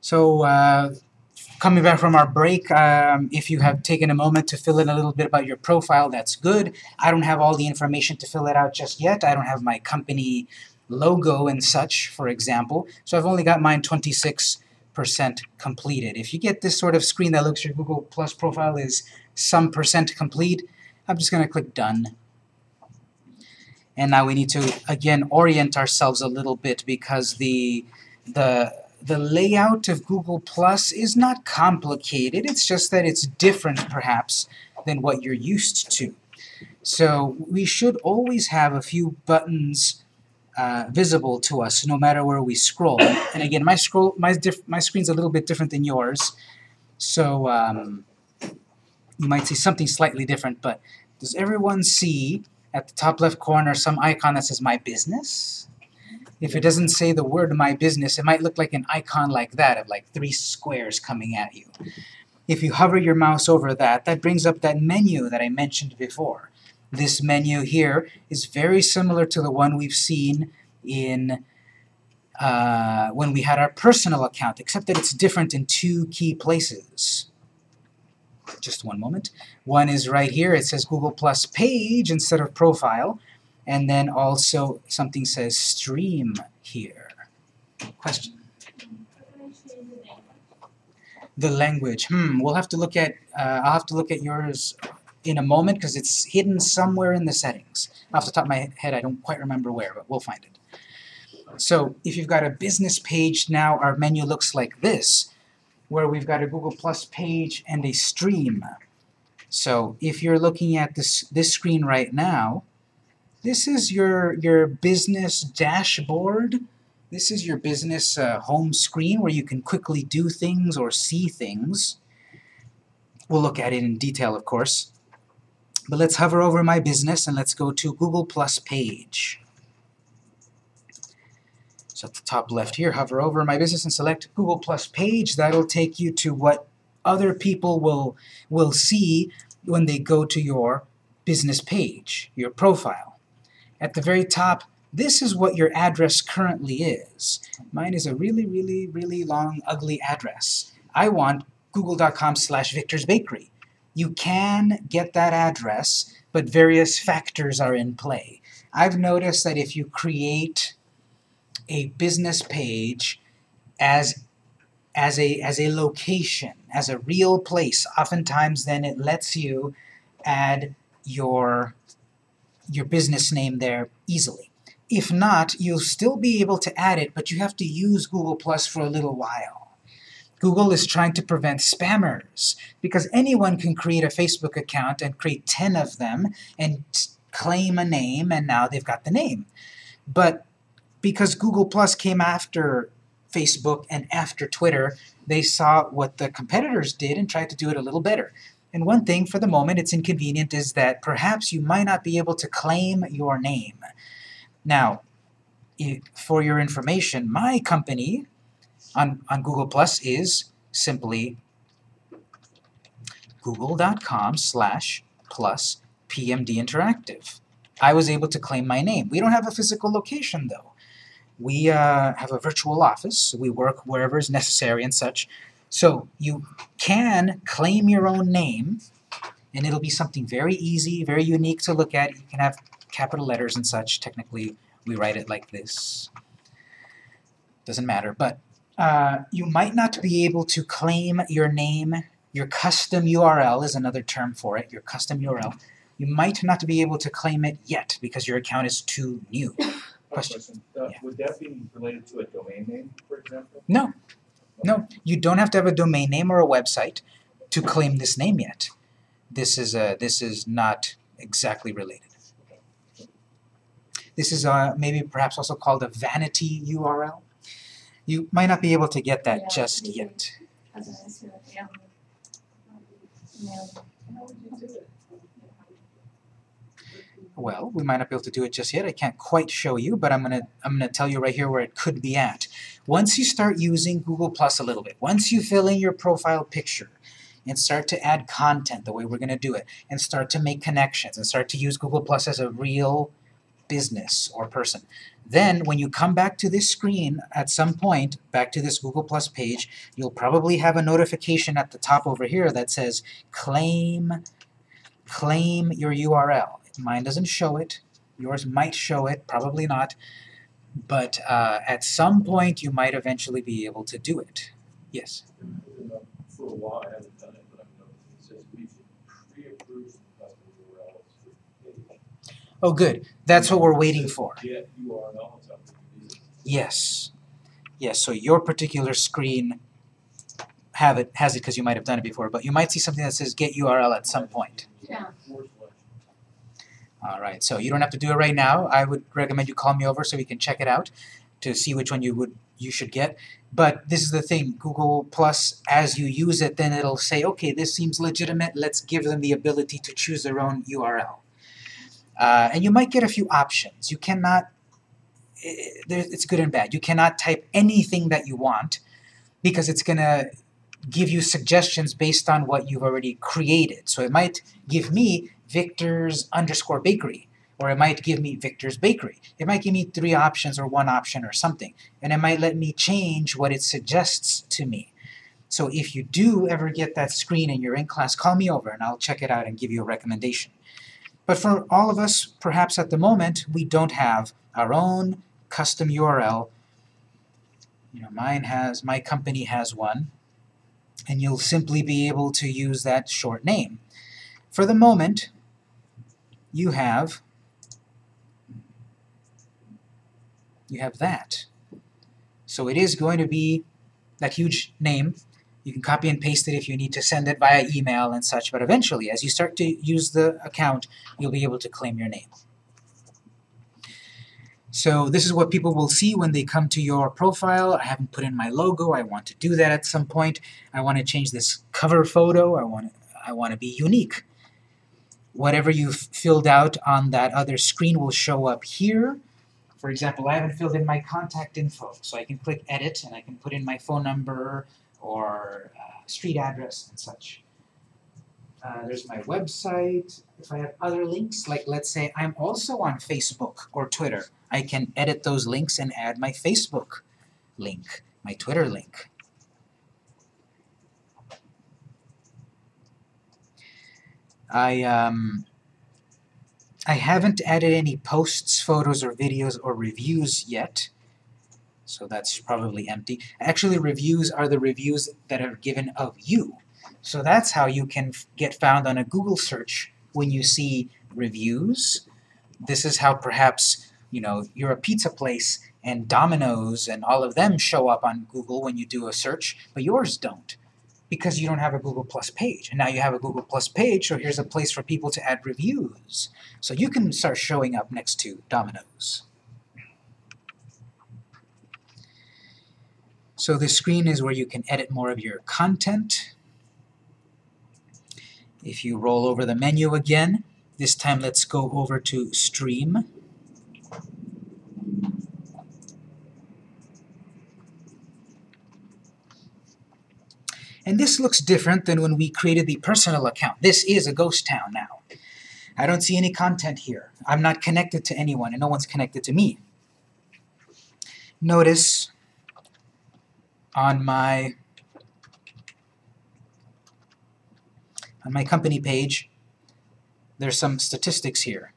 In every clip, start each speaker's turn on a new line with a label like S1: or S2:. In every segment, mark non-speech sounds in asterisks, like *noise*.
S1: So uh, coming back from our break, um, if you have taken a moment to fill in a little bit about your profile, that's good. I don't have all the information to fill it out just yet. I don't have my company logo and such, for example. So I've only got mine 26% completed. If you get this sort of screen that looks your Google Plus profile is some percent complete, I'm just going to click Done. And now we need to, again, orient ourselves a little bit because the, the, the layout of Google Plus is not complicated. It's just that it's different, perhaps, than what you're used to. So we should always have a few buttons uh, visible to us no matter where we scroll. *coughs* And again, my scroll, my my screen's a little bit different than yours, so um, you might see something slightly different. But does everyone see at the top left corner some icon that says "My Business"? If it doesn't say the word "My Business," it might look like an icon like that of like three squares coming at you. If you hover your mouse over that, that brings up that menu that I mentioned before. This menu here is very similar to the one we've seen in uh, when we had our personal account, except that it's different in two key places. Just one moment. One is right here. It says Google Plus page instead of profile. And then also something says stream here. Question? The language. Hmm, we'll have to look at, uh, I'll have to look at yours in a moment because it's hidden somewhere in the settings. Off the top of my head, I don't quite remember where, but we'll find it. So if you've got a business page now, our menu looks like this, where we've got a Google Plus page and a stream. So if you're looking at this, this screen right now, this is your, your business dashboard. This is your business uh, home screen where you can quickly do things or see things. We'll look at it in detail, of course. But let's hover over my business and let's go to Google Plus page. So at the top left here, hover over my business and select Google Plus page. That'll take you to what other people will, will see when they go to your business page, your profile. At the very top, this is what your address currently is. Mine is a really, really, really long, ugly address. I want google.com slash Victor's Bakery. You can get that address, but various factors are in play. I've noticed that if you create a business page as as a as a location, as a real place, oftentimes then it lets you add your your business name there easily. If not, you'll still be able to add it, but you have to use Google Plus for a little while. Google is trying to prevent spammers because anyone can create a Facebook account and create 10 of them and claim a name and now they've got the name. But because Google Plus came after Facebook and after Twitter, they saw what the competitors did and tried to do it a little better. And one thing, for the moment, it's inconvenient, is that perhaps you might not be able to claim your name. Now, for your information, my company on, on Google Plus is simply google.com slash plus PMD Interactive. I was able to claim my name. We don't have a physical location, though. We uh, have a virtual office. We work wherever is necessary and such. So you can claim your own name, and it'll be something very easy, very unique to look at. You can have capital letters and such. Technically, we write it like this. Doesn't matter, but uh, you might not be able to claim your name, your custom URL is another term for it, your custom URL. You might not be able to claim it yet because your account is too new.
S2: Question. question. Uh, yeah. Would that be related to a domain name, for example?
S1: No. No, you don't have to have a domain name or a website to claim this name yet. This is a, this is not exactly related. This is a, maybe perhaps also called a vanity URL. You might not be able to get that
S3: Yeah,
S1: just yet. Well, we might not be able to do it just yet. I can't quite show you, but I'm gonna I'm gonna tell you right here where it could be at. Once you start using Google Plus a little bit, once you fill in your profile picture and start to add content the way we're gonna do it, and start to make connections and start to use Google Plus as a real business or person. Then, when you come back to this screen at some point, back to this Google Plus page, you'll probably have a notification at the top over here that says claim, claim your URL. Mine doesn't show it. Yours might show it, probably not. But uh, at some point, you might eventually be able to do it. Yes?
S2: For a while, I haven't done it, but I've noticed it says we should pre-approve some custom URLs for page.
S1: Oh, good. That's what we're waiting for.
S2: Get URLs up.
S1: Yes. Yes, so your particular screen have it has it because you might have done it before, but you might see something that says get URL at some point.
S3: Yeah.
S1: All right, so you don't have to do it right now. I would recommend you call me over so we can check it out to see which one you would you should get. But this is the thing, Google Plus, as you use it, then it'll say, okay, this seems legitimate. Let's give them the ability to choose their own URL. Uh, and you might get a few options. You cannot, it's good and bad. You cannot type anything that you want because it's going to give you suggestions based on what you've already created. So it might give me Victor's underscore bakery, or it might give me Victor's bakery. It might give me three options or one option or something, and it might let me change what it suggests to me. So if you do ever get that screen and you're in class, call me over and I'll check it out and give you a recommendation. But for all of us, perhaps at the moment, we don't have our own custom URL. You know, mine has, my company has one, and you'll simply be able to use that short name. For the moment, you have you have that. So it is going to be that huge name. You can copy and paste it if you need to send it via email and such, but eventually, as you start to use the account, you'll be able to claim your name. So this is what people will see when they come to your profile. I haven't put in my logo. I want to do that at some point. I want to change this cover photo. I want I want to be unique. Whatever you've filled out on that other screen will show up here. For example, I haven't filled in my contact info, so I can click edit and I can put in my phone number or uh, street address and such. Uh, there's my website. If I have other links, like let's say I'm also on Facebook or Twitter, I can edit those links and add my Facebook link, my Twitter link. I um, I haven't added any posts, photos, or videos or reviews yet, so that's probably empty. Actually, reviews are the reviews that are given of you. So that's how you can get found on a Google search when you see reviews. This is how perhaps, you know, you're a pizza place and Domino's and all of them show up on Google when you do a search, but yours don't because you don't have a Google Plus page. And now you have a Google Plus page, so here's a place for people to add reviews. So you can start showing up next to Domino's. So this screen is where you can edit more of your content. If you roll over the menu again, this time let's go over to Stream. And this looks different than when we created the personal account. This is a ghost town now. I don't see any content here. I'm not connected to anyone, and no one's connected to me. Notice on my on my company page, there's some statistics here.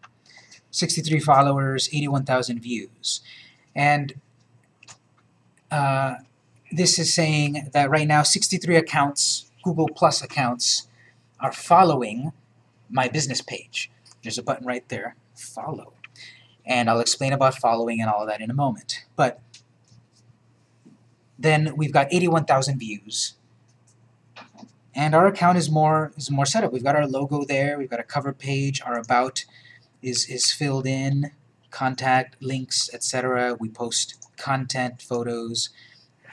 S1: 63 followers, 81,000 views. And uh, this is saying that right now 63 accounts, Google Plus accounts, are following my business page. There's a button right there, follow. And I'll explain about following and all of that in a moment. But then we've got 81,000 views. And our account is more is more set up. We've got our logo there, we've got a cover page, our about is is filled in, contact, links, etc. We post content, photos,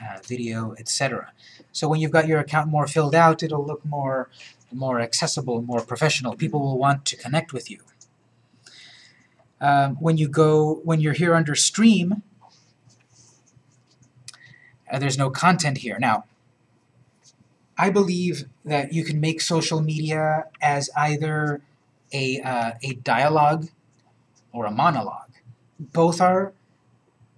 S1: uh, video, etc. So when you've got your account more filled out, it'll look more more accessible, more professional. People will want to connect with you. Um, when you go, when you're here under Stream, uh, there's no content here. Now, I believe that you can make social media as either a, uh, a dialogue or a monologue. both are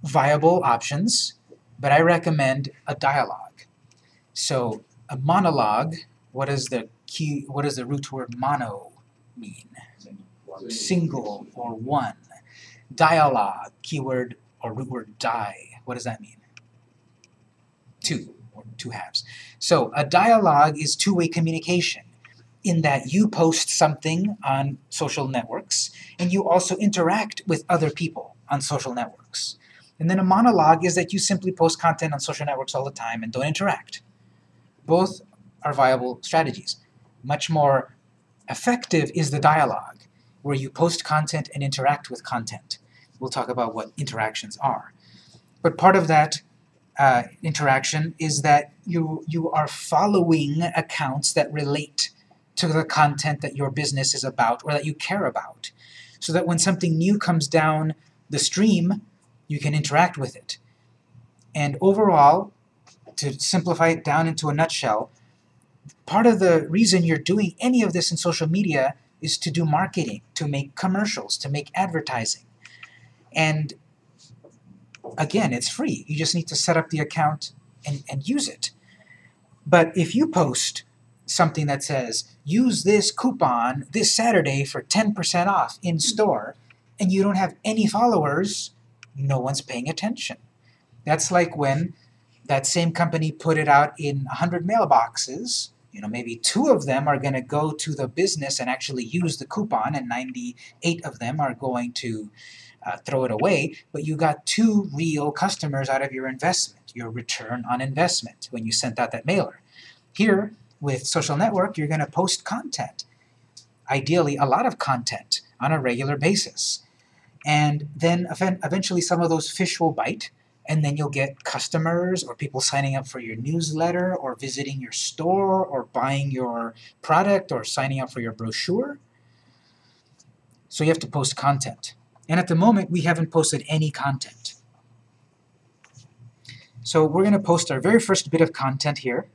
S1: viable options, but I recommend a dialogue. So a monologue, what is the key what does the root word mono mean? Single or one. Dialogue, keyword or root word die. What does that mean? Two, or two halves. So a dialogue is two-way communication in that you post something on social networks and you also interact with other people on social networks. And then a monologue is that you simply post content on social networks all the time and don't interact. Both are viable strategies. Much more effective is the dialogue, where you post content and interact with content. We'll talk about what interactions are. But part of that uh, interaction is that you, you are following accounts that relate to the content that your business is about or that you care about. So that when something new comes down the stream, you can interact with it. And overall, to simplify it down into a nutshell, part of the reason you're doing any of this in social media is to do marketing, to make commercials, to make advertising. And again, it's free. You just need to set up the account and, and use it. But if you post something that says, use this coupon this Saturday for 10% off in store, and you don't have any followers, no one's paying attention. That's like when that same company put it out in 100 mailboxes. You know, maybe two of them are going to go to the business and actually use the coupon, and 98 of them are going to uh, throw it away. But you got two real customers out of your investment, your return on investment, when you sent out that mailer. Here, with social network, you're going to post content. Ideally, a lot of content on a regular basis. And then eventually some of those fish will bite, and then you'll get customers or people signing up for your newsletter or visiting your store or buying your product or signing up for your brochure. So you have to post content. And at the moment, we haven't posted any content. So we're going to post our very first bit of content here.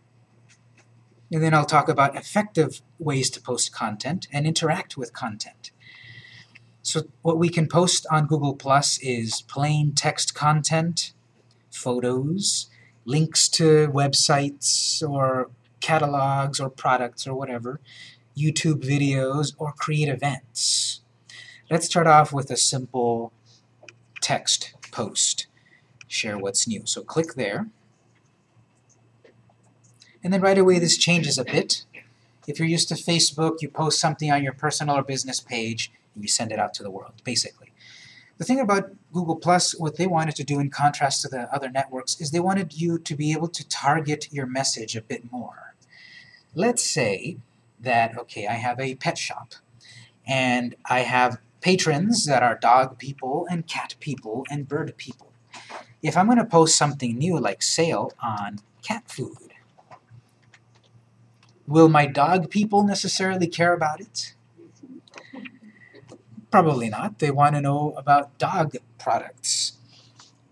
S1: And then I'll talk about effective ways to post content and interact with content. So what we can post on Google Plus is plain text content, photos, links to websites or catalogs or products or whatever, YouTube videos, or create events. Let's start off with a simple text post. Share what's new. So click there. And then right away this changes a bit. If you're used to Facebook, you post something on your personal or business page, and you send it out to the world, basically. The thing about Google Plus, what they wanted to do in contrast to the other networks, is they wanted you to be able to target your message a bit more. Let's say that, okay, I have a pet shop, and I have patrons that are dog people and cat people and bird people. If I'm going to post something new like sale on cat food, will my dog people necessarily care about it? Probably not. They want to know about dog products.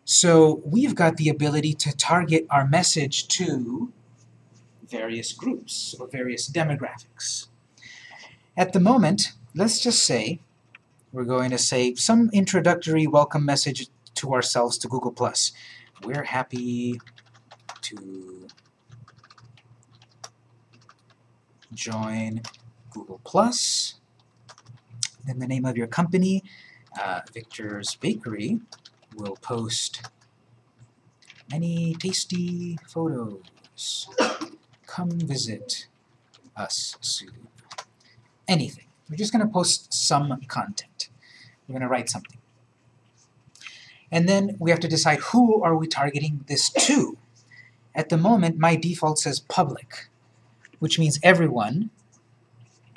S1: So we've got the ability to target our message to various groups or various demographics. At the moment, let's just say we're going to say some introductory welcome message to ourselves to Google+. Plus. We're happy to join Google+. Then the name of your company, uh, Victor's Bakery, will post many tasty photos. Come visit us soon. Anything. We're just going to post some content. We're going to write something. And then we have to decide who are we targeting this to. At the moment, my default says public, which means everyone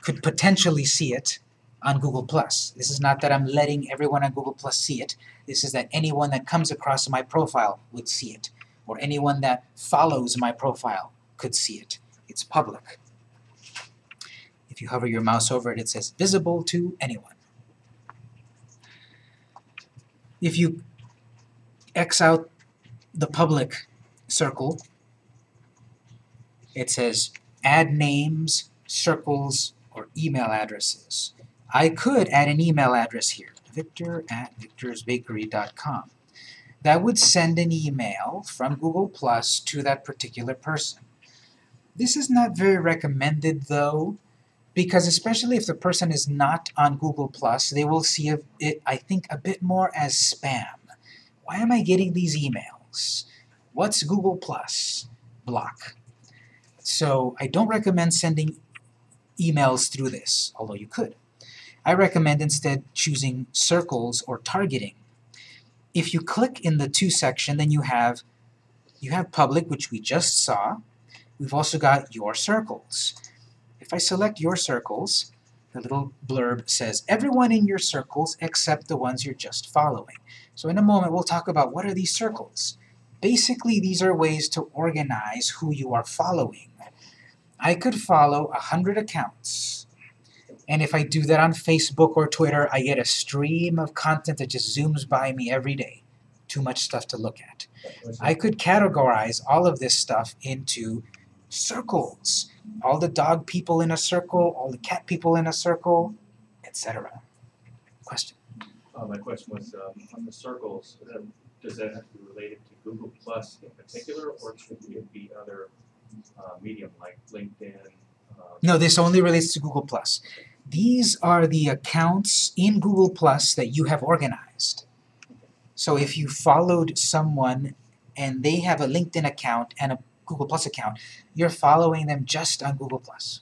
S1: could potentially see it on Google+. This is not that I'm letting everyone on Google Plus see it. This is that anyone that comes across my profile would see it, or anyone that follows my profile could see it. It's public. If you hover your mouse over it, it says visible to anyone. If you X out the public circle, it says add names, circles, or email addresses. I could add an email address here. victor at victorsbakery.com. That would send an email from Google Plus to that particular person. This is not very recommended though, because especially if the person is not on Google Plus, they will see it, I think, a bit more as spam. Why am I getting these emails? What's Google Plus? Block. So I don't recommend sending emails through this, although you could. I recommend instead choosing circles or targeting. If you click in the to section, then you have you have public, which we just saw. We've also got your circles. If I select your circles, the little blurb says everyone in your circles except the ones you're just following. So in a moment we'll talk about what are these circles. Basically these are ways to organize who you are following. I could follow a hundred accounts and if I do that on Facebook or Twitter, I get a stream of content that just zooms by me every day. Too much stuff to look at. I could categorize all of this stuff into circles. All the dog people in a circle, all the cat people in a circle, etc. Question?
S2: Uh, my question was, um, on the circles, does that have to be related to Google Plus in particular, or should it be other, uh, medium like LinkedIn? uh,
S1: No, this only relates to Google+. These are the accounts in Google Plus that you have organized. So if you followed someone and they have a LinkedIn account and a Google Plus account, you're following them just on Google Plus.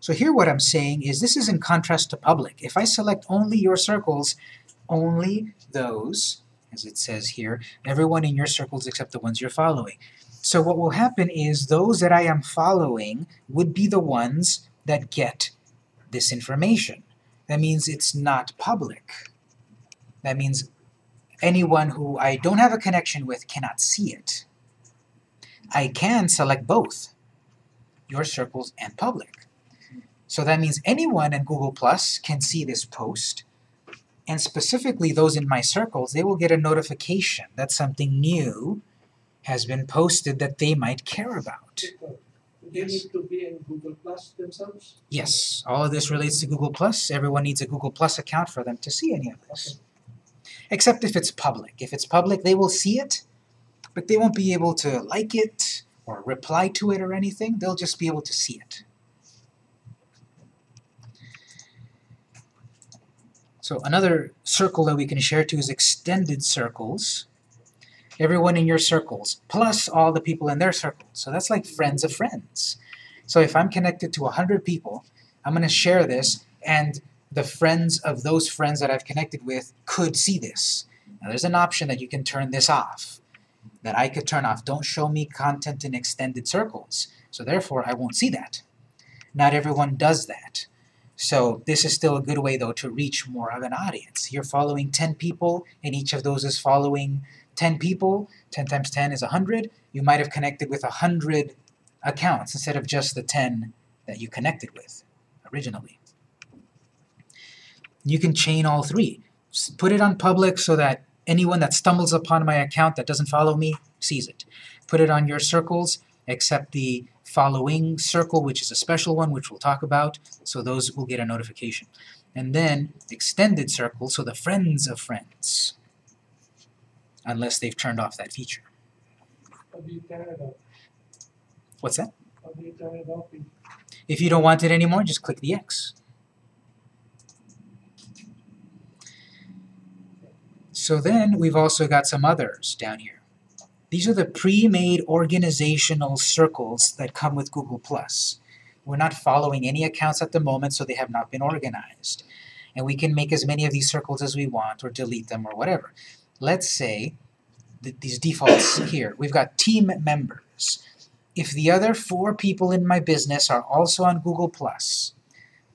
S1: So here what I'm saying is this is in contrast to public. If I select only your circles, only those, as it says here, everyone in your circles except the ones you're following. So what will happen is those that I am following would be the ones that get this information. That means it's not public. That means anyone who I don't have a connection with cannot see it. I can select both, your circles and public. So that means anyone in Google Plus can see this post, and specifically those in my circles, they will get a notification that something new has been posted that they might care about.
S3: They need to be in Google Plus themselves?
S1: Yes, all of this relates to Google Plus. Everyone needs a Google Plus account for them to see any of this. Except if it's public. If it's public, they will see it, but they won't be able to like it or reply to it or anything. They'll just be able to see it. So another circle that we can share to is extended circles. Everyone in your circles, plus all the people in their circles. So that's like friends of friends. So if I'm connected to 100 people, I'm going to share this, and the friends of those friends that I've connected with could see this. Now there's an option that you can turn this off, that I could turn off. Don't show me content in extended circles. So therefore, I won't see that. Not everyone does that. So this is still a good way, though, to reach more of an audience. You're following 10 people, and each of those is following 10 people. 10 times 10 is 100. You might have connected with 100 accounts instead of just the 10 that you connected with originally. You can chain all three. Put it on public so that anyone that stumbles upon my account that doesn't follow me sees it. Put it on your circles, except the following circle, which is a special one, which we'll talk about, so those will get a notification. And then extended circle, so the friends of friends, unless they've turned off that feature. What's that? If you don't want it anymore, just click the X. So then we've also got some others down here. These are the pre-made organizational circles that come with Google+. We're not following any accounts at the moment, so they have not been organized. And we can make as many of these circles as we want, or delete them, or whatever. Let's say that these defaults *coughs* here, we've got team members. If the other four people in my business are also on Google+, Plus,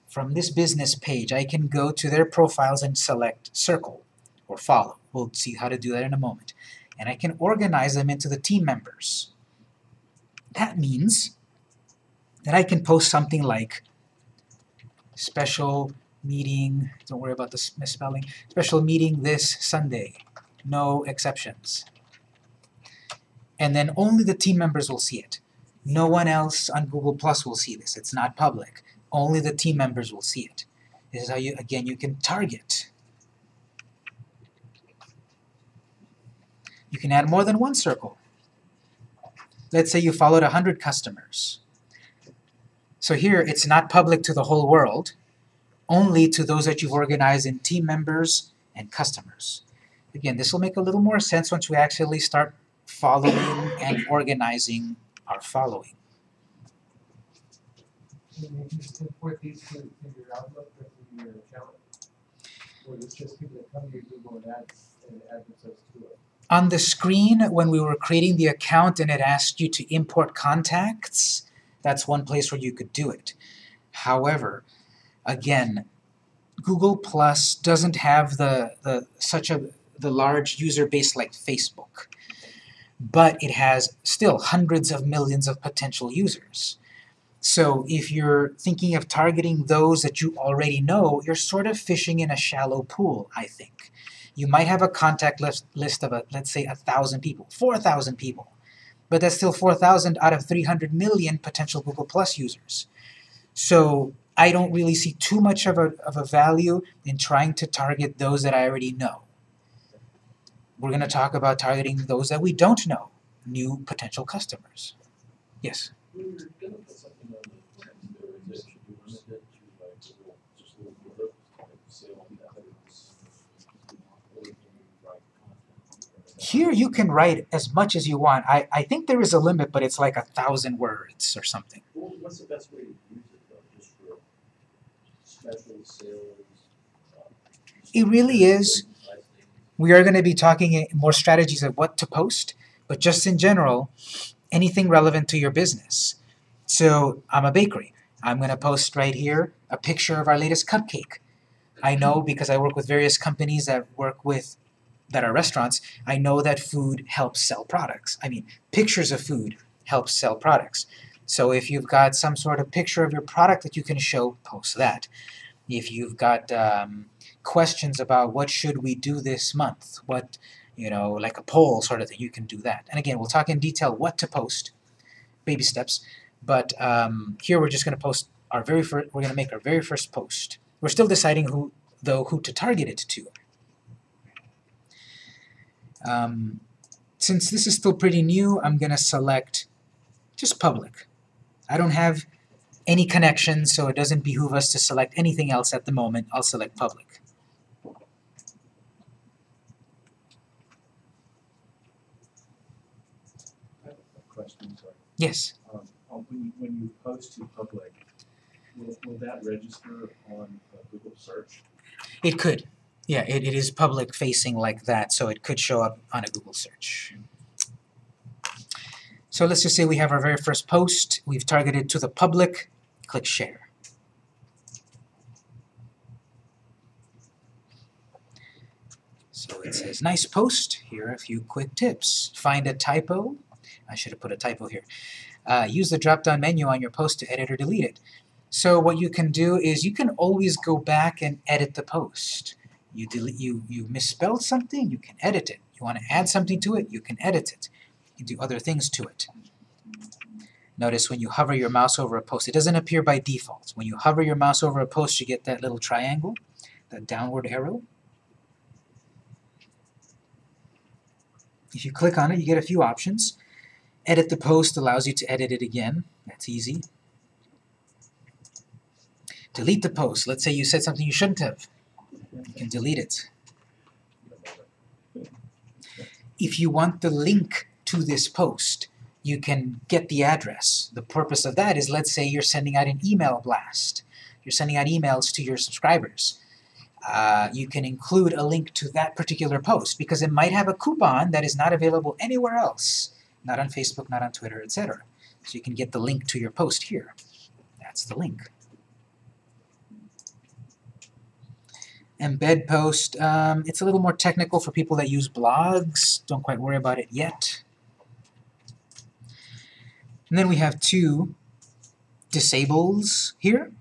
S1: from this business page, I can go to their profiles and select circle or follow. We'll see how to do that in a moment. And I can organize them into the team members. That means that I can post something like special meeting, don't worry about the misspelling, special meeting this Sunday, no exceptions. And then only the team members will see it. No one else on Google Plus will see this. It's not public. Only the team members will see it. This is how you, again, you can target. You can add more than one circle. Let's say you followed 100 customers. So here, it's not public to the whole world, only to those that you've organized in team members and customers. Again, this will make a little more sense once we actually start following and organizing our following.
S4: Can you just import these to, in your Outlook or to your account? Or it's just people that come to your Google and add, and add themselves to it?
S1: On the screen, when we were creating the account and it asked you to import contacts, that's one place where you could do it. However, again, Google Plus doesn't have the, the such a the large user base like Facebook, but it has still hundreds of millions of potential users. So if you're thinking of targeting those that you already know, you're sort of fishing in a shallow pool, I think. You might have a contact list, list of, a, let's say, a 1,000 people, 4,000 people, but that's still 4,000 out of 300 million potential Google Plus users. So I don't really see too much of a, of a value in trying to target those that I already know. We're going to talk about targeting those that we don't know, new potential customers. Yes?
S3: We were gonna put something on the text there, is it, should you limit it to like a little, just a little blurb, like sale methods? Or can you write content?
S1: Here you can write as much as you want. I, I think there is a limit, but it's like a thousand words or something.
S3: What's the best way to use it though, just for special sales? uh,
S1: It really is. We are going to be talking more strategies of what to post, but just in general, anything relevant to your business. So I'm a bakery. I'm going to post right here a picture of our latest cupcake. I know because I work with various companies that work with that are restaurants, I know that food helps sell products. I mean, pictures of food help sell products. So if you've got some sort of picture of your product that you can show, post that. If you've got um, questions about what should we do this month, what you know, like a poll sort of thing, you can do that. And again, we'll talk in detail what to post, baby steps. But um, here we're just going to post our very first. We're going to make our very first post. We're still deciding who, though, who to target it to. Um, since this is still pretty new, I'm going to select just public. I don't have any connections, so it doesn't behoove us to select anything else at the moment. I'll select public.
S2: I have a question, sorry.
S1: Yes.
S2: Um, um, when you, when you post to public, will, will that register on uh, Google search?
S1: It could. Yeah, it, it is public facing like that, so it could show up on a Google search. So let's just say we have our very first post, we've targeted to the public, click share. So it says, nice post, here are a few quick tips. Find a typo, I should have put a typo here. Uh, use the drop-down menu on your post to edit or delete it. So what you can do is you can always go back and edit the post. You delete you you misspelled something, you can edit it. You want to add something to it, you can edit it. You can do other things to it. Notice when you hover your mouse over a post, it doesn't appear by default. When you hover your mouse over a post, you get that little triangle, that downward arrow. If you click on it, you get a few options. Edit the post allows you to edit it again. That's easy. Delete the post. Let's say you said something you shouldn't have. You can delete it. If you want the link to this post, you can get the address. The purpose of that is let's say you're sending out an email blast. You're sending out emails to your subscribers. Uh, you can include a link to that particular post because it might have a coupon that is not available anywhere else, not on Facebook, not on Twitter, etc. So you can get the link to your post here. That's the link. embed post. Um, it's a little more technical for people that use blogs. Don't quite worry about it yet. And then we have two disables here.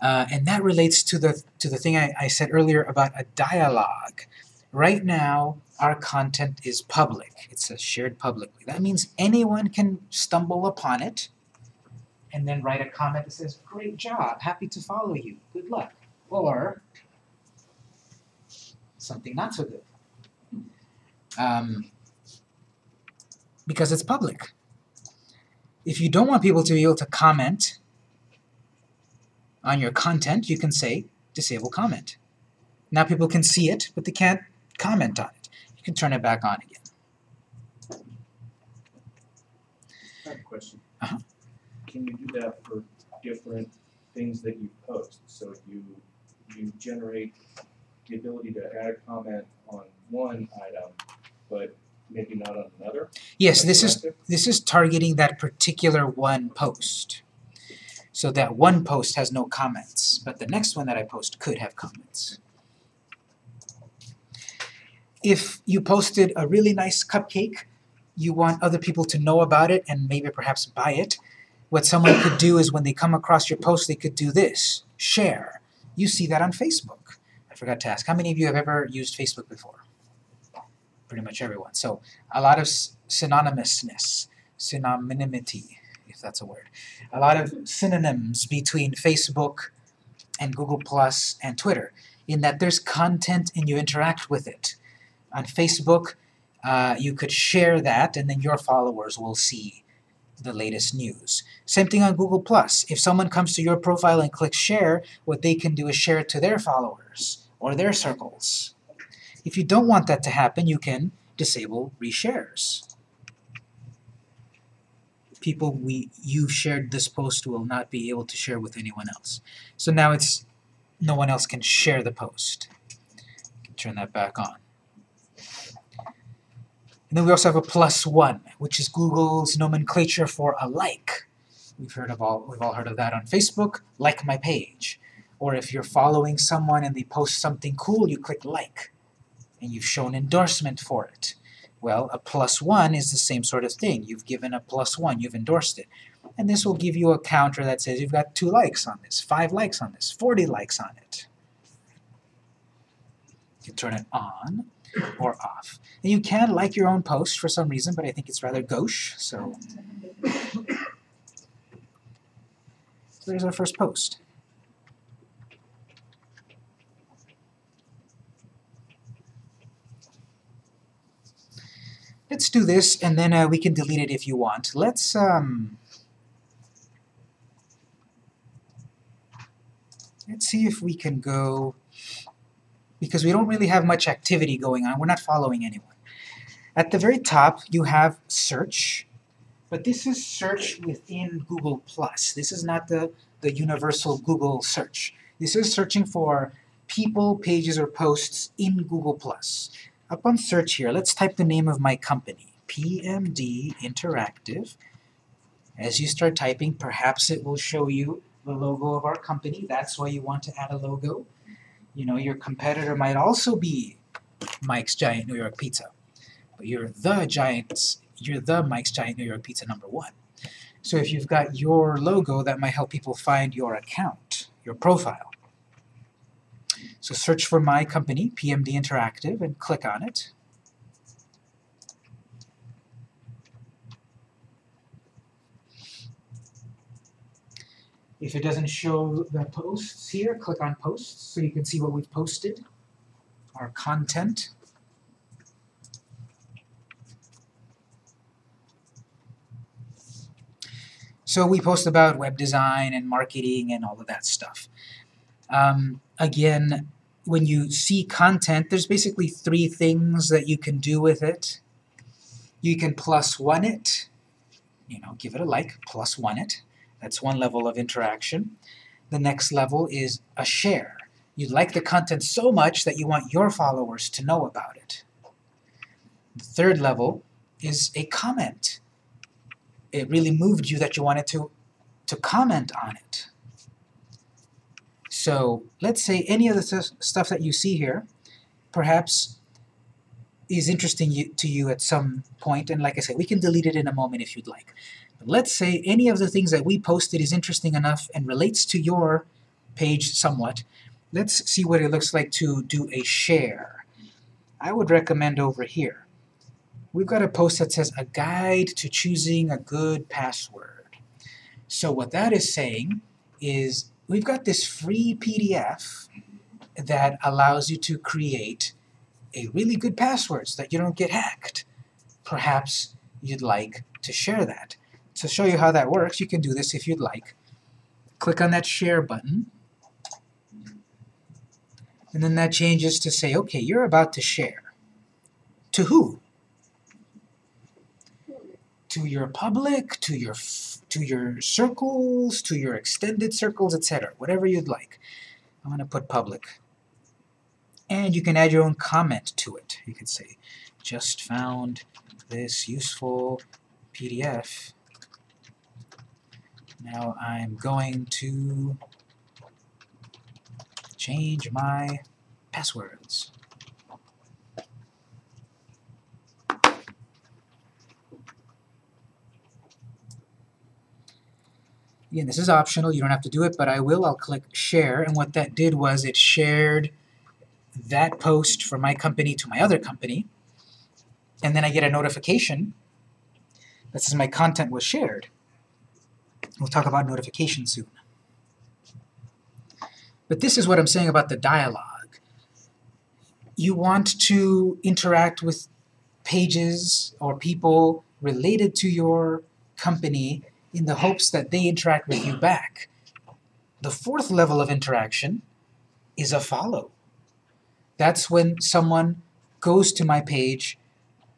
S1: Uh, and that relates to the to the thing I, I said earlier about a dialogue. Right now, our content is public. It says shared publicly. That means anyone can stumble upon it and then write a comment that says, great job, happy to follow you, good luck. or something not so good. Um, because it's public. If you don't want people to be able to comment on your content, you can say disable comment. Now people can see it, but they can't comment on it. You can turn it back on again.
S2: I have a question.
S1: Uh-huh.
S2: Can you do that for different things that you post? So you, you generate the ability to add a comment on one item, but maybe not on another?
S1: Yes, this is this is targeting that particular one post. So that one post has no comments, but the next one that I post could have comments. If you posted a really nice cupcake, you want other people to know about it and maybe perhaps buy it, what someone could do is when they come across your post, they could do this, share. You see that on Facebook. I forgot to ask, how many of you have ever used Facebook before? Pretty much everyone. So a lot of synonymousness, synonymity, if that's a word. A lot of synonyms between Facebook and Google Plus and Twitter, in that there's content and you interact with it. On Facebook, uh, you could share that, and then your followers will see the latest news. Same thing on Google Plus. If someone comes to your profile and clicks share, what they can do is share it to their followers or their circles. If you don't want that to happen, you can disable reshares. People we you've shared this post will not be able to share with anyone else. So now it's no one else can share the post. Turn that back on. And then we also have a plus one, which is Google's nomenclature for a like. We've heard of all we've all heard of that on Facebook, like my page. Or if you're following someone and they post something cool, you click like and you've shown endorsement for it. Well, a plus one is the same sort of thing. You've given a plus one, you've endorsed it. And this will give you a counter that says you've got two likes on this, five likes on this, 40 likes on it. You turn it on or off. And you can like your own post for some reason, but I think it's rather gauche, so. So there's our first post. Let's do this, and then uh, we can delete it if you want. Let's, um... Let's see if we can go... Because we don't really have much activity going on. We're not following anyone. At the very top, you have search, but this is search within Google+. This is not the, the universal Google search. This is searching for people, pages, or posts in Google+. Up on search here, let's type the name of my company, PMD Interactive. As you start typing, perhaps it will show you the logo of our company. That's why you want to add a logo. You know, your competitor might also be Mike's Giant New York Pizza, but you're the Giants, you're the Mike's Giant New York Pizza number one. So if you've got your logo, that might help people find your account, your profile. So search for my company, PMD Interactive, and click on it. If it doesn't show the posts here, click on posts so you can see what we've posted, our content. So we post about web design and marketing and all of that stuff. Um, again, when you see content, there's basically three things that you can do with it. You can plus one it, you know, give it a like, plus one it. That's one level of interaction. The next level is a share. You like the content so much that you want your followers to know about it. The third level is a comment. It really moved you that you wanted to, to comment on it. So let's say any of the st stuff that you see here perhaps is interesting you, to you at some point, and like I said, we can delete it in a moment if you'd like. Let's say any of the things that we posted is interesting enough and relates to your page somewhat. Let's see what it looks like to do a share. I would recommend over here. We've got a post that says a guide to choosing a good password. So what that is saying is we've got this free PDF that allows you to create a really good password so that you don't get hacked. Perhaps you'd like to share that. To show you how that works, you can do this if you'd like. Click on that share button. And then that changes to say, okay, you're about to share. To who? To your public, to your to your circles, to your extended circles, etc. Whatever you'd like. I'm going to put public. And you can add your own comment to it. You could say, just found this useful PDF. Now I'm going to change my passwords. Again, this is optional, you don't have to do it, but I will. I'll click share, and what that did was it shared that post from my company to my other company, and then I get a notification that says my content was shared. We'll talk about notifications soon. But this is what I'm saying about the dialogue. You want to interact with pages or people related to your company in the hopes that they interact with you back. The fourth level of interaction is a follow. That's when someone goes to my page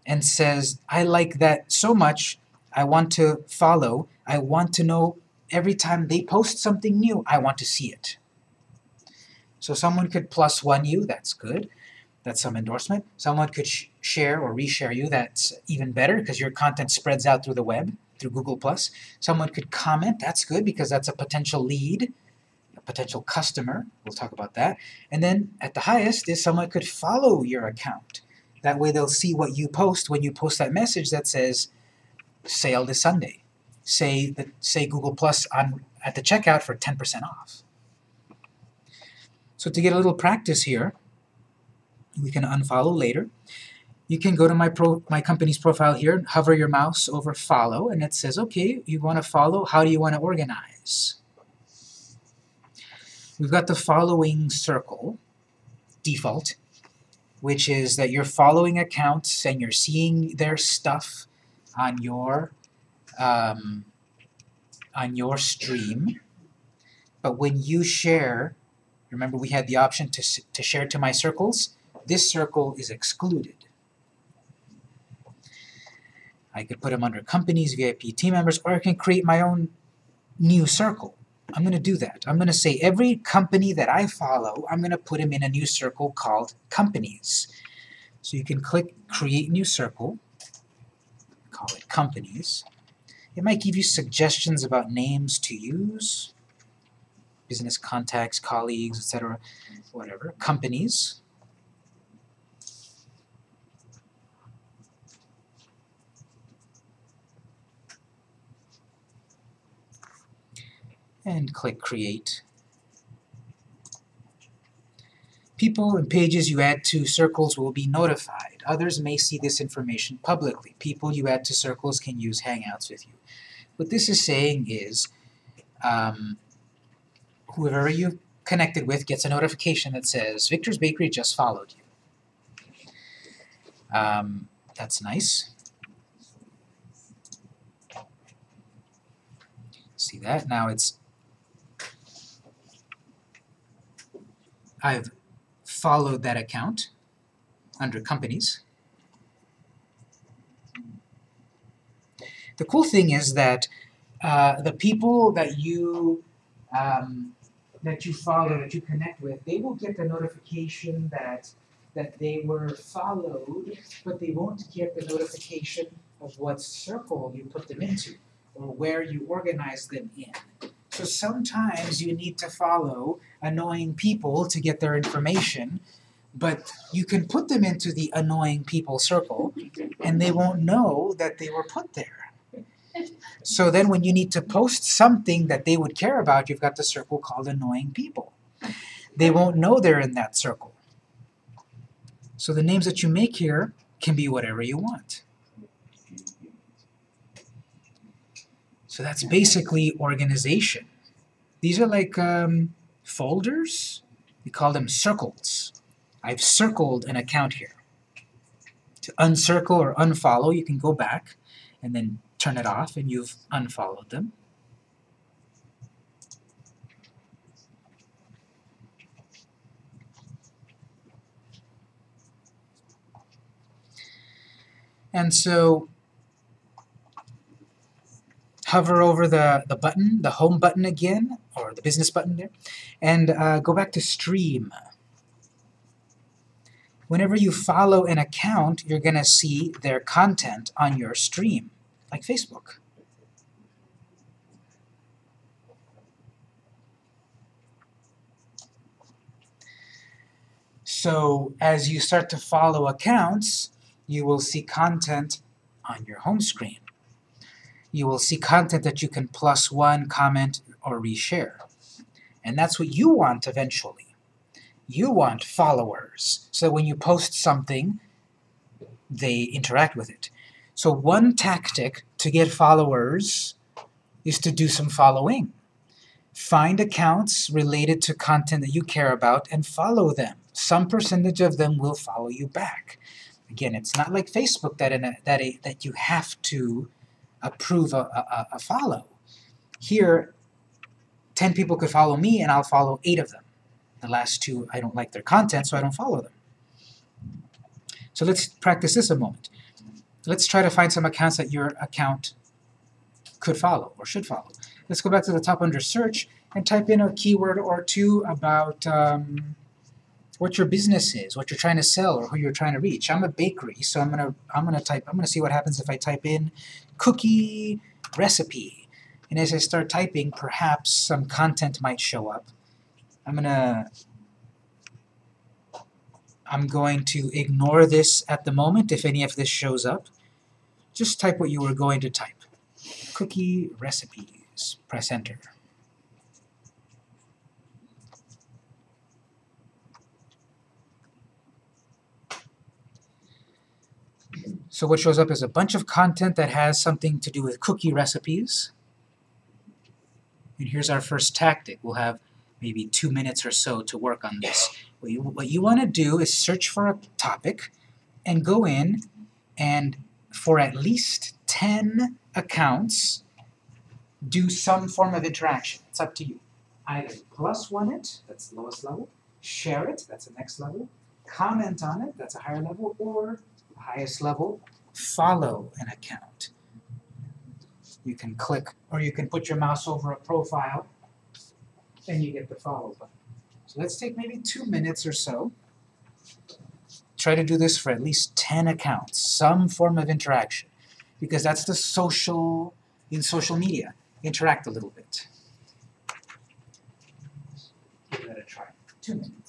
S1: and says, I like that so much, I want to follow, I want to know every time they post something new, I want to see it. So someone could plus one you, that's good. That's some endorsement. Someone could sh- share or reshare you, that's even better because your content spreads out through the web, through Google+. Plus. Someone could comment, that's good because that's a potential lead, a potential customer. We'll talk about that. And then at the highest is someone could follow your account. That way they'll see what you post when you post that message that says, sale this Sunday. Say that say Google Plus on at the checkout for 10% off. So to get a little practice here, we can unfollow later. You can go to my pro, my company's profile here and hover your mouse over follow and it says, okay, you want to follow, how do you want to organize? We've got the following circle, default, which is that you're following accounts and you're seeing their stuff on your um, on your stream. But when you share, remember we had the option to, to share to my circles, this circle is excluded. I could put them under companies, VIP team members, or I can create my own new circle. I'm going to do that. I'm going to say every company that I follow, I'm going to put them in a new circle called companies. So you can click create new circle, call it companies. It might give you suggestions about names to use, business contacts, colleagues, etc., whatever, companies. And click create. People and pages you add to circles will be notified. Others may see this information publicly. People you add to circles can use Hangouts with you. What this is saying is um, whoever you connected with gets a notification that says Victor's Bakery just followed you. Um, that's nice. See that? Now it's I've followed that account under companies. The cool thing is that uh, the people that you um, that you follow, that you connect with, they will get the notification that that they were followed, but they won't get the notification of what circle you put them into or where you organize them in. So sometimes you need to follow annoying people to get their information, but you can put them into the annoying people circle and they won't know that they were put there. So then when you need to post something that they would care about, you've got the circle called annoying people. They won't know they're in that circle. So the names that you make here can be whatever you want. So that's basically organization. These are like um, folders. We call them circles. I've circled an account here. To uncircle or unfollow, you can go back and then turn it off and you've unfollowed them. And so hover over the, the button, the home button again, or the business button there, and uh, go back to stream. Whenever you follow an account, you're going to see their content on your stream, like Facebook. So as you start to follow accounts, you will see content on your home screen. You will see content that you can plus one, comment, or reshare. And that's what you want eventually. You want followers. So when you post something, they interact with it. So one tactic to get followers is to do some following. Find accounts related to content that you care about and follow them. Some percentage of them will follow you back. Again, it's not like Facebook that in a, that a, that you have to approve a, a, a follow. Here, 10 people could follow me and I'll follow 8 of them. The last two, I don't like their content, so I don't follow them. So let's practice this a moment. Let's try to find some accounts that your account could follow or should follow. Let's go back to the top under search and type in a keyword or two about um, what your business is, what you're trying to sell, or who you're trying to reach. I'm a bakery, so I'm gonna I'm gonna type I'm gonna see what happens if I type in cookie recipe. And as I start typing, perhaps some content might show up. I'm gonna I'm going to ignore this at the moment if any of this shows up. Just type what you were going to type. Cookie recipes. Press enter. So what shows up is a bunch of content that has something to do with cookie recipes. And here's our first tactic. We'll have maybe two minutes or so to work on this. What you, what you want to do is search for a topic and go in and for at least 10 accounts, do some form of interaction. It's up to you. Either plus one it, that's the lowest level, share it, that's the next level, comment on it, that's a higher level, or highest level, follow an account. You can click, or you can put your mouse over a profile, and you get the follow button. So let's take maybe two minutes or so. Try to do this for at least 10 accounts, some form of interaction, because that's the social, in social media. Interact a little bit. Give that a try. Two minutes.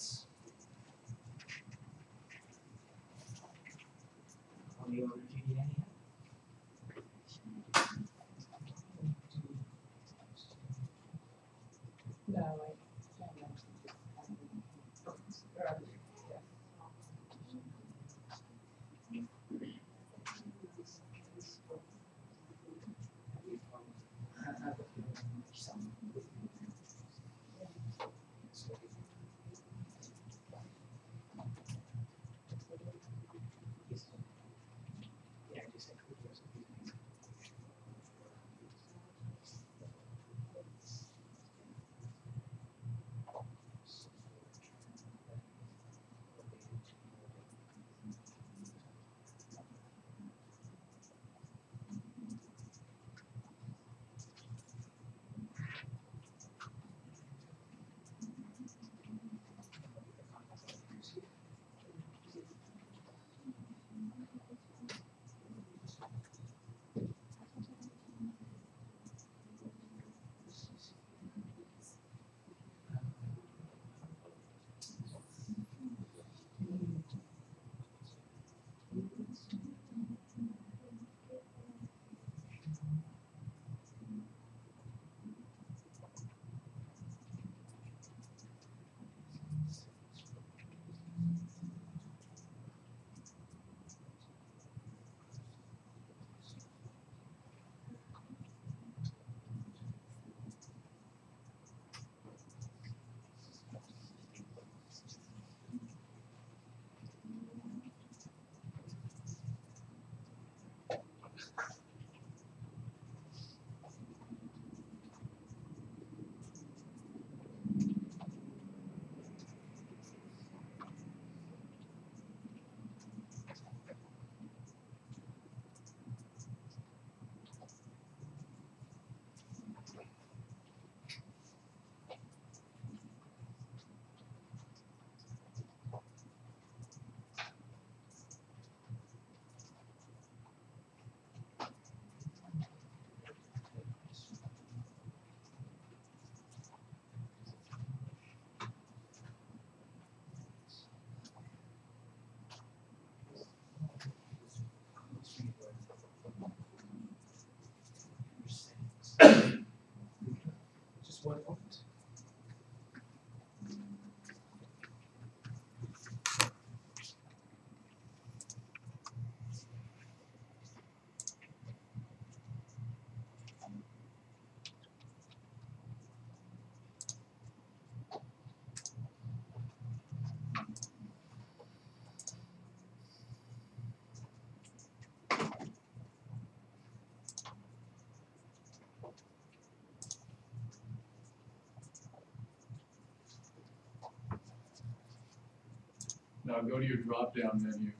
S3: Now go to your drop-down menu,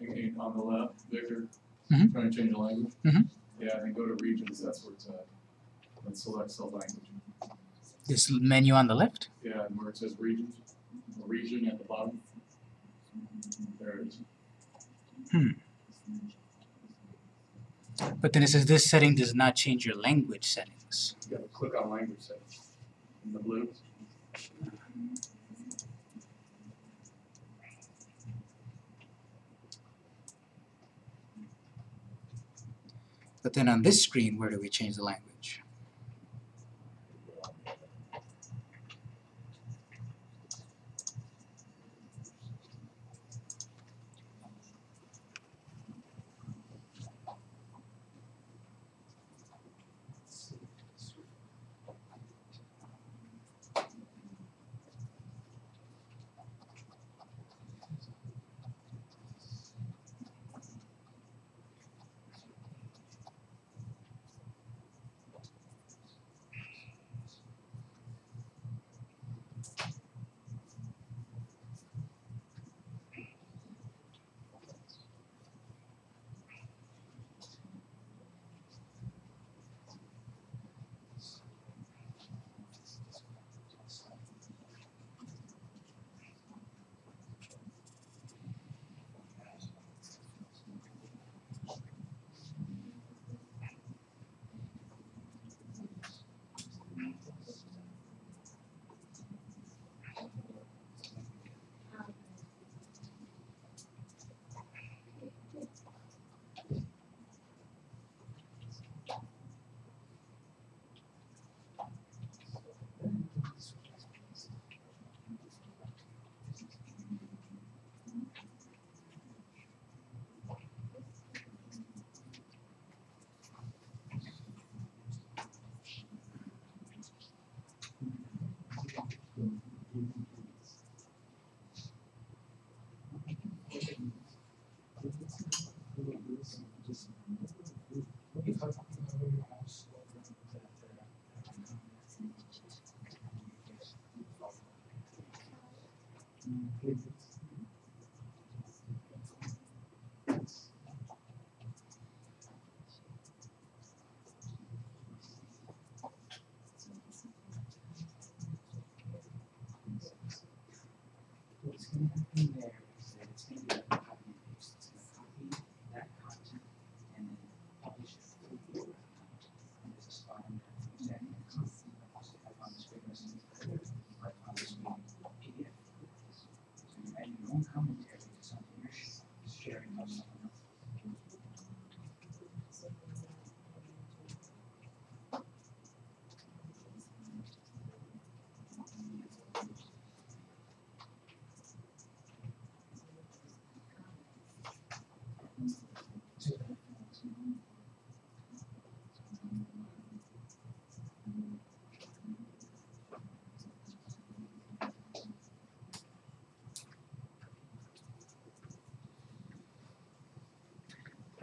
S3: again, on the left, Victor,
S1: Mhm.
S3: trying to change the language.
S1: Mhm.
S3: Yeah, and then go to regions, that's where it's at, and select sub-language.
S1: This menu on the left?
S3: Yeah, and where it says regions, the region at the bottom. There it is.
S1: But then it says this setting does not change your language settings.
S3: You gotta click on language settings in the blue.
S1: But then on this screen, where do we change the language?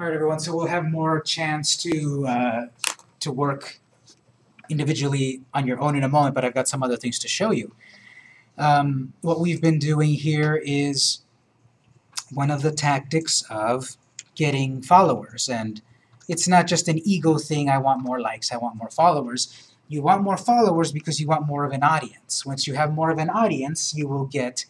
S1: All right, everyone. So we'll have more chance to uh, to work individually on your own in a moment, but I've got some other things to show you. Um, what we've been doing here is one of the tactics of getting followers, and it's not just an ego thing. I want more likes. I want more followers. You want more followers because you want more of an audience. Once you have more of an audience, you will get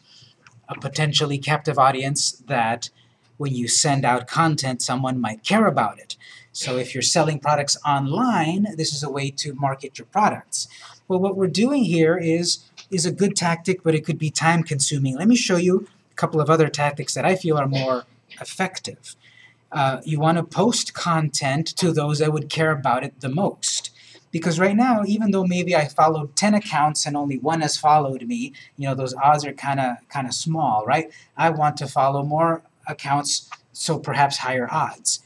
S1: a potentially captive audience that when you send out content, someone might care about it. So if you're selling products online, this is a way to market your products. Well, what we're doing here is, is a good tactic, but it could be time consuming. Let me show you a couple of other tactics that I feel are more effective. Uh, you want to post content to those that would care about it the most. Because right now, even though maybe I followed 10 accounts and only one has followed me, you know, those odds are kind of kind of small, right? I want to follow more accounts, so perhaps higher odds.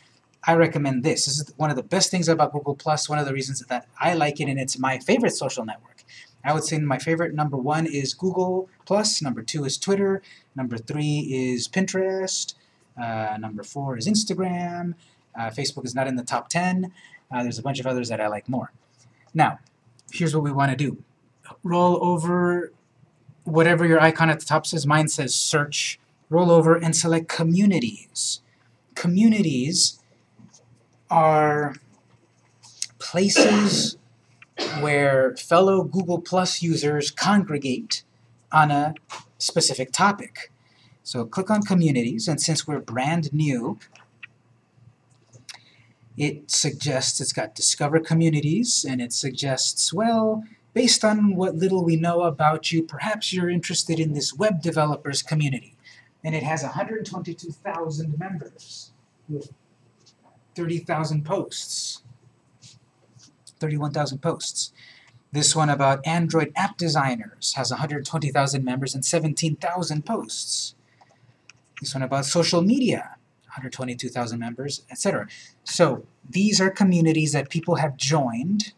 S1: I recommend this. This is one of the best things about Google Plus. One of the reasons that I like it, and it's my favorite social network. I would say my favorite number one is Google Plus. Number two is Twitter. Number three is Pinterest. Uh, number four is Instagram. Uh, Facebook is not in the top ten. Uh, there's a bunch of others that I like more. Now, here's what we want to do. Roll over whatever your icon at the top says. Mine says search roll over and select communities. Communities are places where fellow Google Plus users congregate on a specific topic. So click on communities, and since we're brand new, it suggests it's got discover communities, and it suggests, well, based on what little we know about you, perhaps you're interested in this web developers community. And it has 122,000 members with 30,000 posts. 31,000 posts. This one about Android app designers has 120,000 members and 17,000 posts. This one about social media, 122,000 members, etc. So these are communities that people have joined,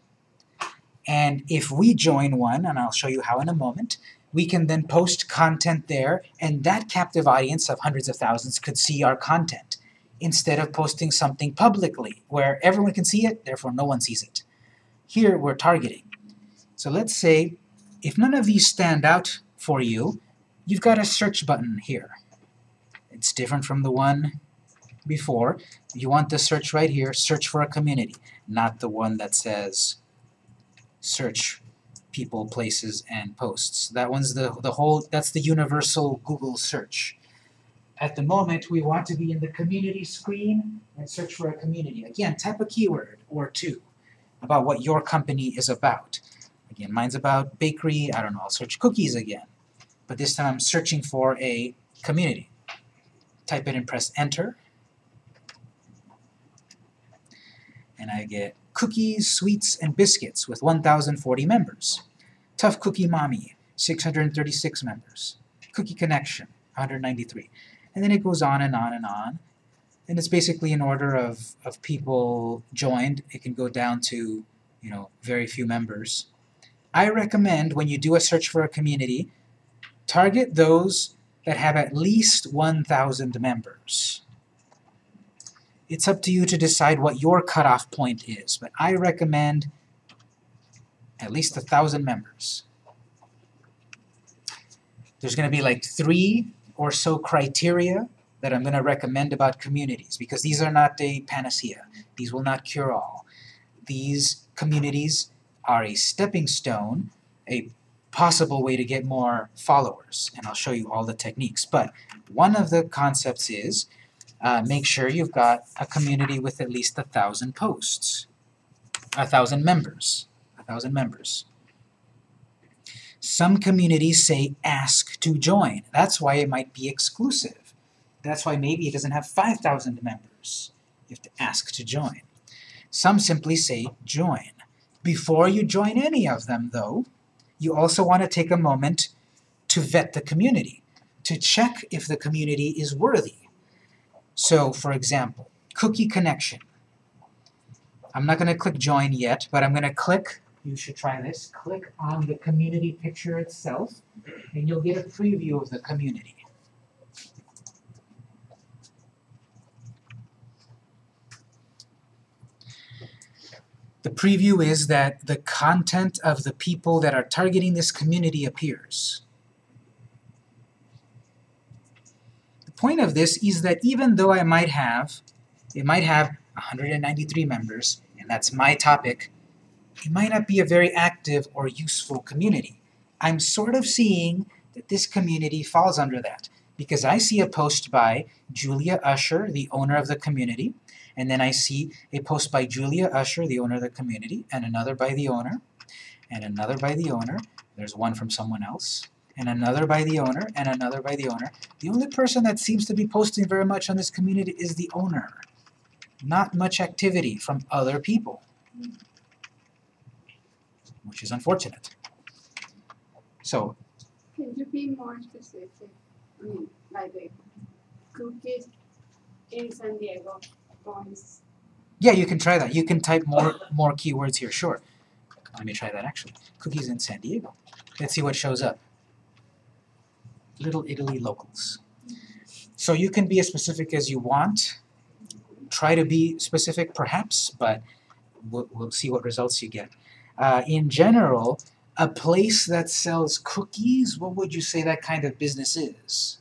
S1: and if we join one, and I'll show you how in a moment, we can then post content there, and that captive audience of hundreds of thousands could see our content instead of posting something publicly where everyone can see it, therefore no one sees it. Here we're targeting. So let's say if none of these stand out for you, you've got a search button here. It's different from the one before. You want the search right here, search for a community, not the one that says search people, places, and posts. That one's the, the whole, that's the universal Google search. At the moment, we want to be in the community screen and search for a community. Again, type a keyword or two about what your company is about. Again, mine's about bakery, I don't know, I'll search cookies again. But this time I'm searching for a community. Type it and press enter. And I get cookies, sweets, and biscuits with 1,040 members. Tough Cookie Mommy, 636 members. Cookie Connection, 193. And then it goes on and on and on. And it's basically an order of, of people joined. It can go down to, you know, very few members. I recommend when you do a search for a community, target those that have at least 1,000 members. It's up to you to decide what your cutoff point is, but I recommend at least a thousand members. There's going to be like three or so criteria that I'm going to recommend about communities because these are not a panacea. These will not cure all. These communities are a stepping stone, a possible way to get more followers, and I'll show you all the techniques. But one of the concepts is uh, make sure you've got a community with at least a thousand posts, a thousand members, a thousand members. Some communities say ask to join. That's why it might be exclusive. That's why maybe it doesn't have 5,000 members. You have to ask to join. Some simply say join. Before you join any of them, though, you also want to take a moment to vet the community, to check if the community is worthy. So, for example, cookie connection. I'm not going to click join yet, but I'm going to click, you should try this, click on the community picture itself, and you'll get a preview of the community. The preview is that the content of the people that are targeting this community appears. The point of this is that even though I might have, it might have 193 members, and that's my topic, it might not be a very active or useful community. I'm sort of seeing that this community falls under that, because I see a post by Julia Usher, the owner of the community, and then I see a post by Julia Usher, the owner of the community, and another by the owner, and another by the owner. There's one from someone else, and another by the owner, and another by the owner. The only person that seems to be posting very much on this community is the owner. Not much activity from other people, which is unfortunate. So,
S5: Can you be more specific? I mean, like the cookies in San Diego points.
S1: yeah, you can try that. You can type more more keywords here, sure. Let me try that actually. Cookies in San Diego. Let's see what shows up. Little Italy locals. So you can be as specific as you want. Try to be specific perhaps, but we'll, we'll see what results you get. Uh, in general, a place that sells cookies, what would you say that kind of business is?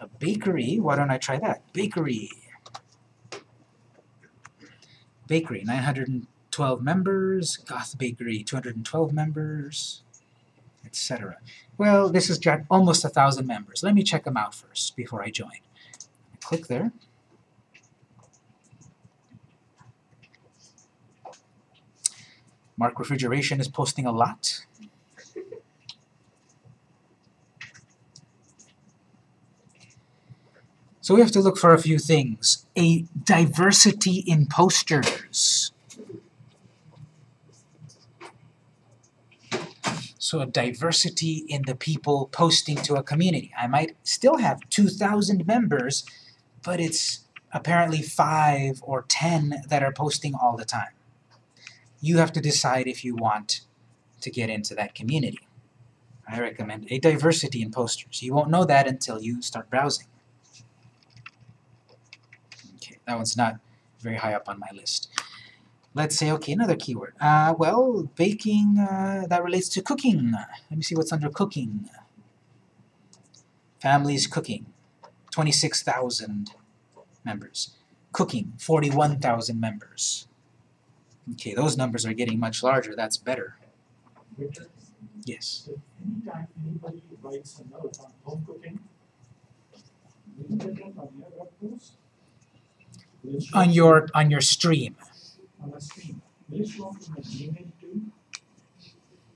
S1: A bakery, why don't I try that? Bakery. Bakery, 912 members. Goth Bakery, 212 members, etc. Well, this has got almost a thousand members. Let me check them out first before I join. Click there. Mark Refrigeration is posting a lot. So we have to look for a few things. A diversity in posters. So a diversity in the people posting to a community. I might still have 2,000 members, but it's apparently 5 or 10 that are posting all the time. You have to decide if you want to get into that community. I recommend a diversity in posters. You won't know that until you start browsing. Okay, that one's not very high up on my list. Let's say, okay, another keyword. Uh, well, baking, uh, that relates to cooking. Let me see what's under cooking. Families cooking, 26,000 members. Cooking, 41,000 members. Okay, those numbers are getting much larger. That's better. Yes.
S3: on on
S1: your on your stream.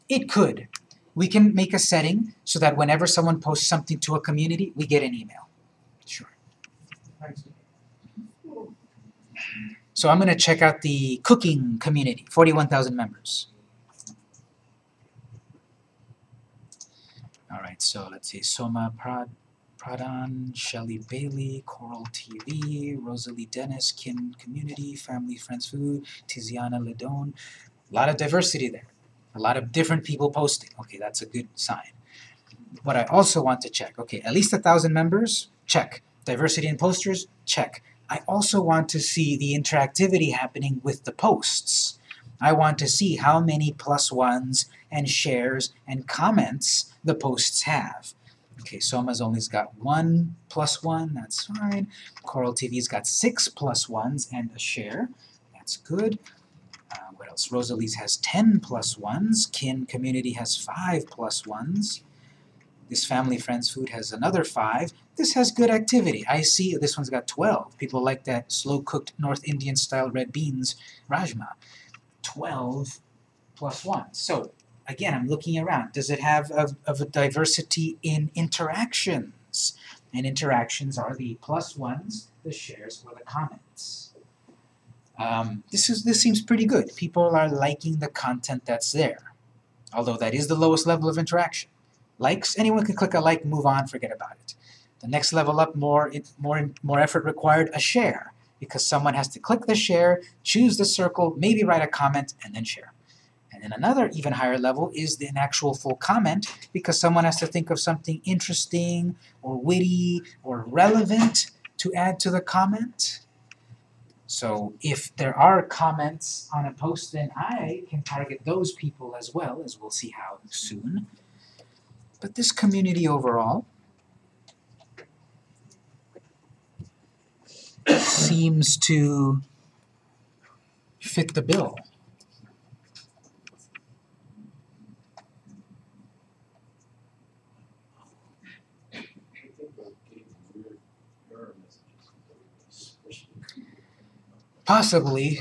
S3: It
S1: could. We can make a setting so that whenever someone posts something to a community, we get an email. Sure.
S3: Thanks.
S1: So I'm going to check out the cooking community, 41,000 members. All right, so let's see, Soma Prad, Pradhan, Shelley Bailey, Coral TV, Rosalie Dennis, Kin Community, Family Friends Food, Tiziana Ledone. A lot of diversity there. A lot of different people posting. Okay, that's a good sign. What I also want to check, okay, at least a thousand members, check. Diversity in posters, check. I also want to see the interactivity happening with the posts. I want to see how many plus ones and shares and comments the posts have. Okay, Soma's only got one plus one, that's fine. Coral TV's got six plus ones and a share, that's good. Uh, what else? Rosalie's has 10 plus ones. Kin Community has 5 plus ones. This Family Friends Food has another 5. This has good activity. I see this one's got 12. People like that slow cooked North Indian style red beans, Rajma. 12 plus 1. So, again, I'm looking around. Does it have of, of a diversity in interactions? And interactions are the plus ones, the shares, or the comments. Um, this is this seems pretty good. People are liking the content that's there, although that is the lowest level of interaction. Likes, anyone can click a like, move on, forget about it. The next level up, more more more effort required, a share, because someone has to click the share, choose the circle, maybe write a comment, and then share. And then another even higher level is an actual full comment, because someone has to think of something interesting or witty or relevant to add to the comment. So if there are comments on a post, then I can target those people as well, as we'll see how soon. But this community overall seems to fit the bill. Possibly,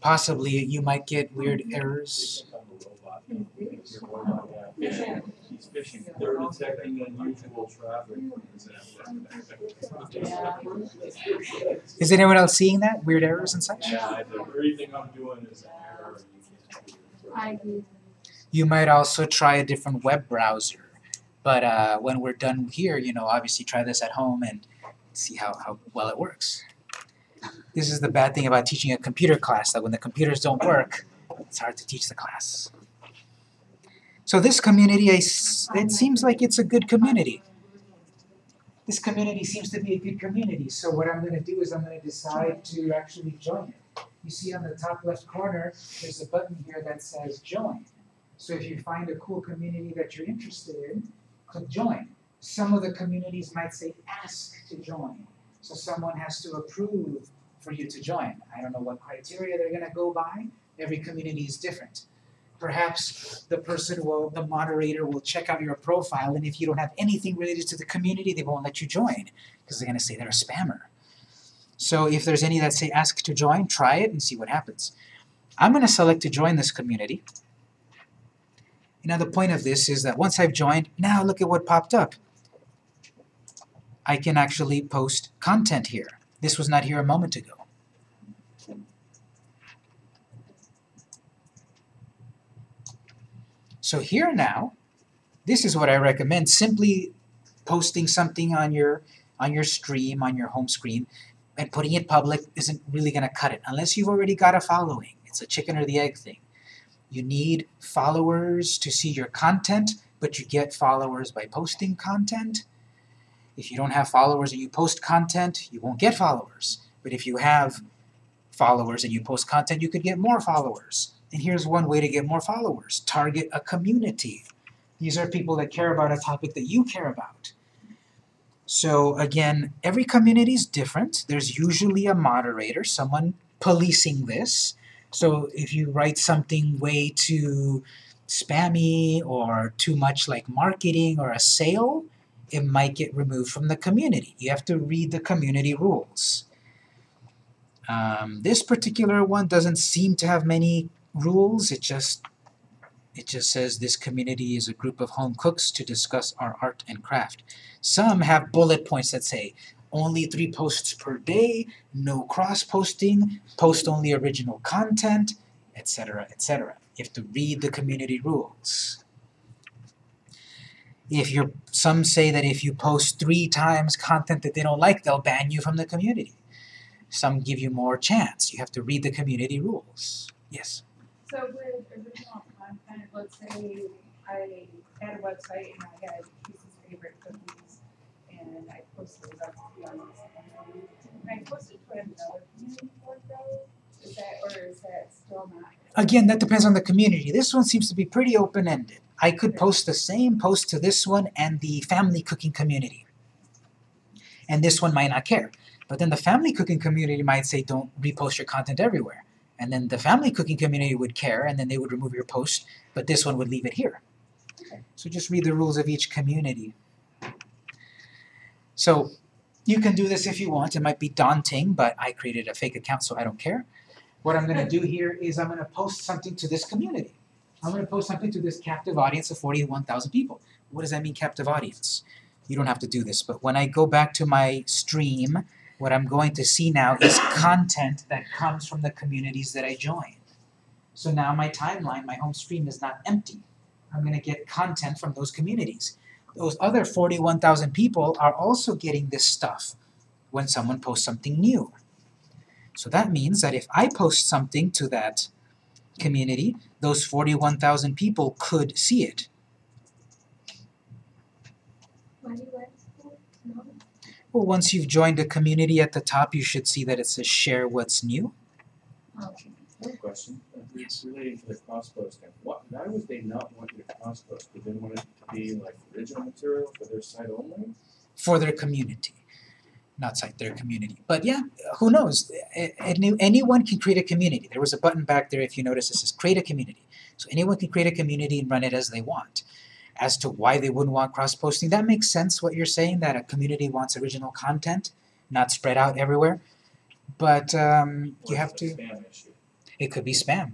S1: possibly you might get weird errors.
S3: Yeah. He's fishing. They're detecting unusual traffic.
S1: Is anyone else seeing that? Weird errors and such?
S3: Yeah, everything I'm doing is an error.
S5: I.
S1: You might also try a different web browser. But uh, when we're done here, you know, obviously try this at home and see how, how well it works. This is the bad thing about teaching a computer class, that when the computers don't work, it's hard to teach the class. So this community, it seems like it's a good community. This community seems to be a good community, so what I'm gonna do is I'm gonna decide to actually join it. You see on the top left corner, there's a button here that says join. So if you find a cool community that you're interested in, click join. some of the communities might say ask to join. So someone has to approve for you to join. I don't know what criteria they're gonna go by. Every community is different. Perhaps the person will, the moderator will check out your profile and if you don't have anything related to the community, they won't let you join because they're gonna say they're a spammer. So if there's any that say ask to join, try it and see what happens. I'm gonna select to join this community. Now the point of this is that once I've joined, now look at what popped up. I can actually post content here. This was not here a moment ago. So here now, this is what I recommend, simply posting something on your on your stream, on your home screen, and putting it public isn't really gonna cut it, unless you've already got a following. It's a chicken or the egg thing. You need followers to see your content, but you get followers by posting content. If you don't have followers and you post content, you won't get followers. But if you have followers and you post content, you could get more followers. And here's one way to get more followers. Target a community. These are people that care about a topic that you care about. So again, every community is different. There's usually a moderator, someone policing this. So if you write something way too spammy or too much like marketing or a sale, it might get removed from the community. You have to read the community rules. Um, this particular one doesn't seem to have many rules. It just it just says this community is a group of home cooks to discuss our art and craft. Some have bullet points that say only three posts per day, no cross posting, post only original content, etc. etc. You have to read the community rules. If you're some say that if you post three times content that they don't like, they'll ban you from the community. Some give you more chance. You have to read the community rules. Yes.
S6: So with original content, let's say I had a website and I had Keith's favorite cookies and I posted a recipe on this. And I posted to another community board though, is that, or is that still not?
S1: Again, that depends on the community. This one seems to be pretty open-ended. I could post the same post to this one and the family cooking community. And this one might not care. But then the family cooking community might say don't repost your content everywhere. And then the family cooking community would care and then they would remove your post, but this one would leave it here. So just read the rules of each community. So you can do this if you want. It might be daunting, but I created a fake account so I don't care. What I'm gonna do here is I'm gonna post something to this community. I'm gonna post something to this captive audience of 41,000 people. What does that mean, captive audience? You don't have to do this, but when I go back to my stream, what I'm going to see now is content that comes from the communities that I join. So now my timeline, my home stream is not empty. I'm gonna get content from those communities. Those other 41,000 people are also getting this stuff when someone posts something new. So that means that if I post something to that community, those 41,000 people could see it.
S5: Why do you like school? No.
S1: Well, once you've joined a community at the top, you should see that it says share what's new.
S5: Okay.
S2: One question, uh,
S1: Yes.
S2: relating to the cross posting, what, why would they not want you to cross post? Did they want it to be like original material for their site only?
S1: for their community, not site, their community. But yeah, who knows? Any, anyone can create a community. There was a button back there, if you notice, it says create a community. So anyone can create a community and run it as they want. As to why they wouldn't want cross-posting, that makes sense what you're saying, that a community wants original content, not spread out everywhere. But um, you have to, it could be spam.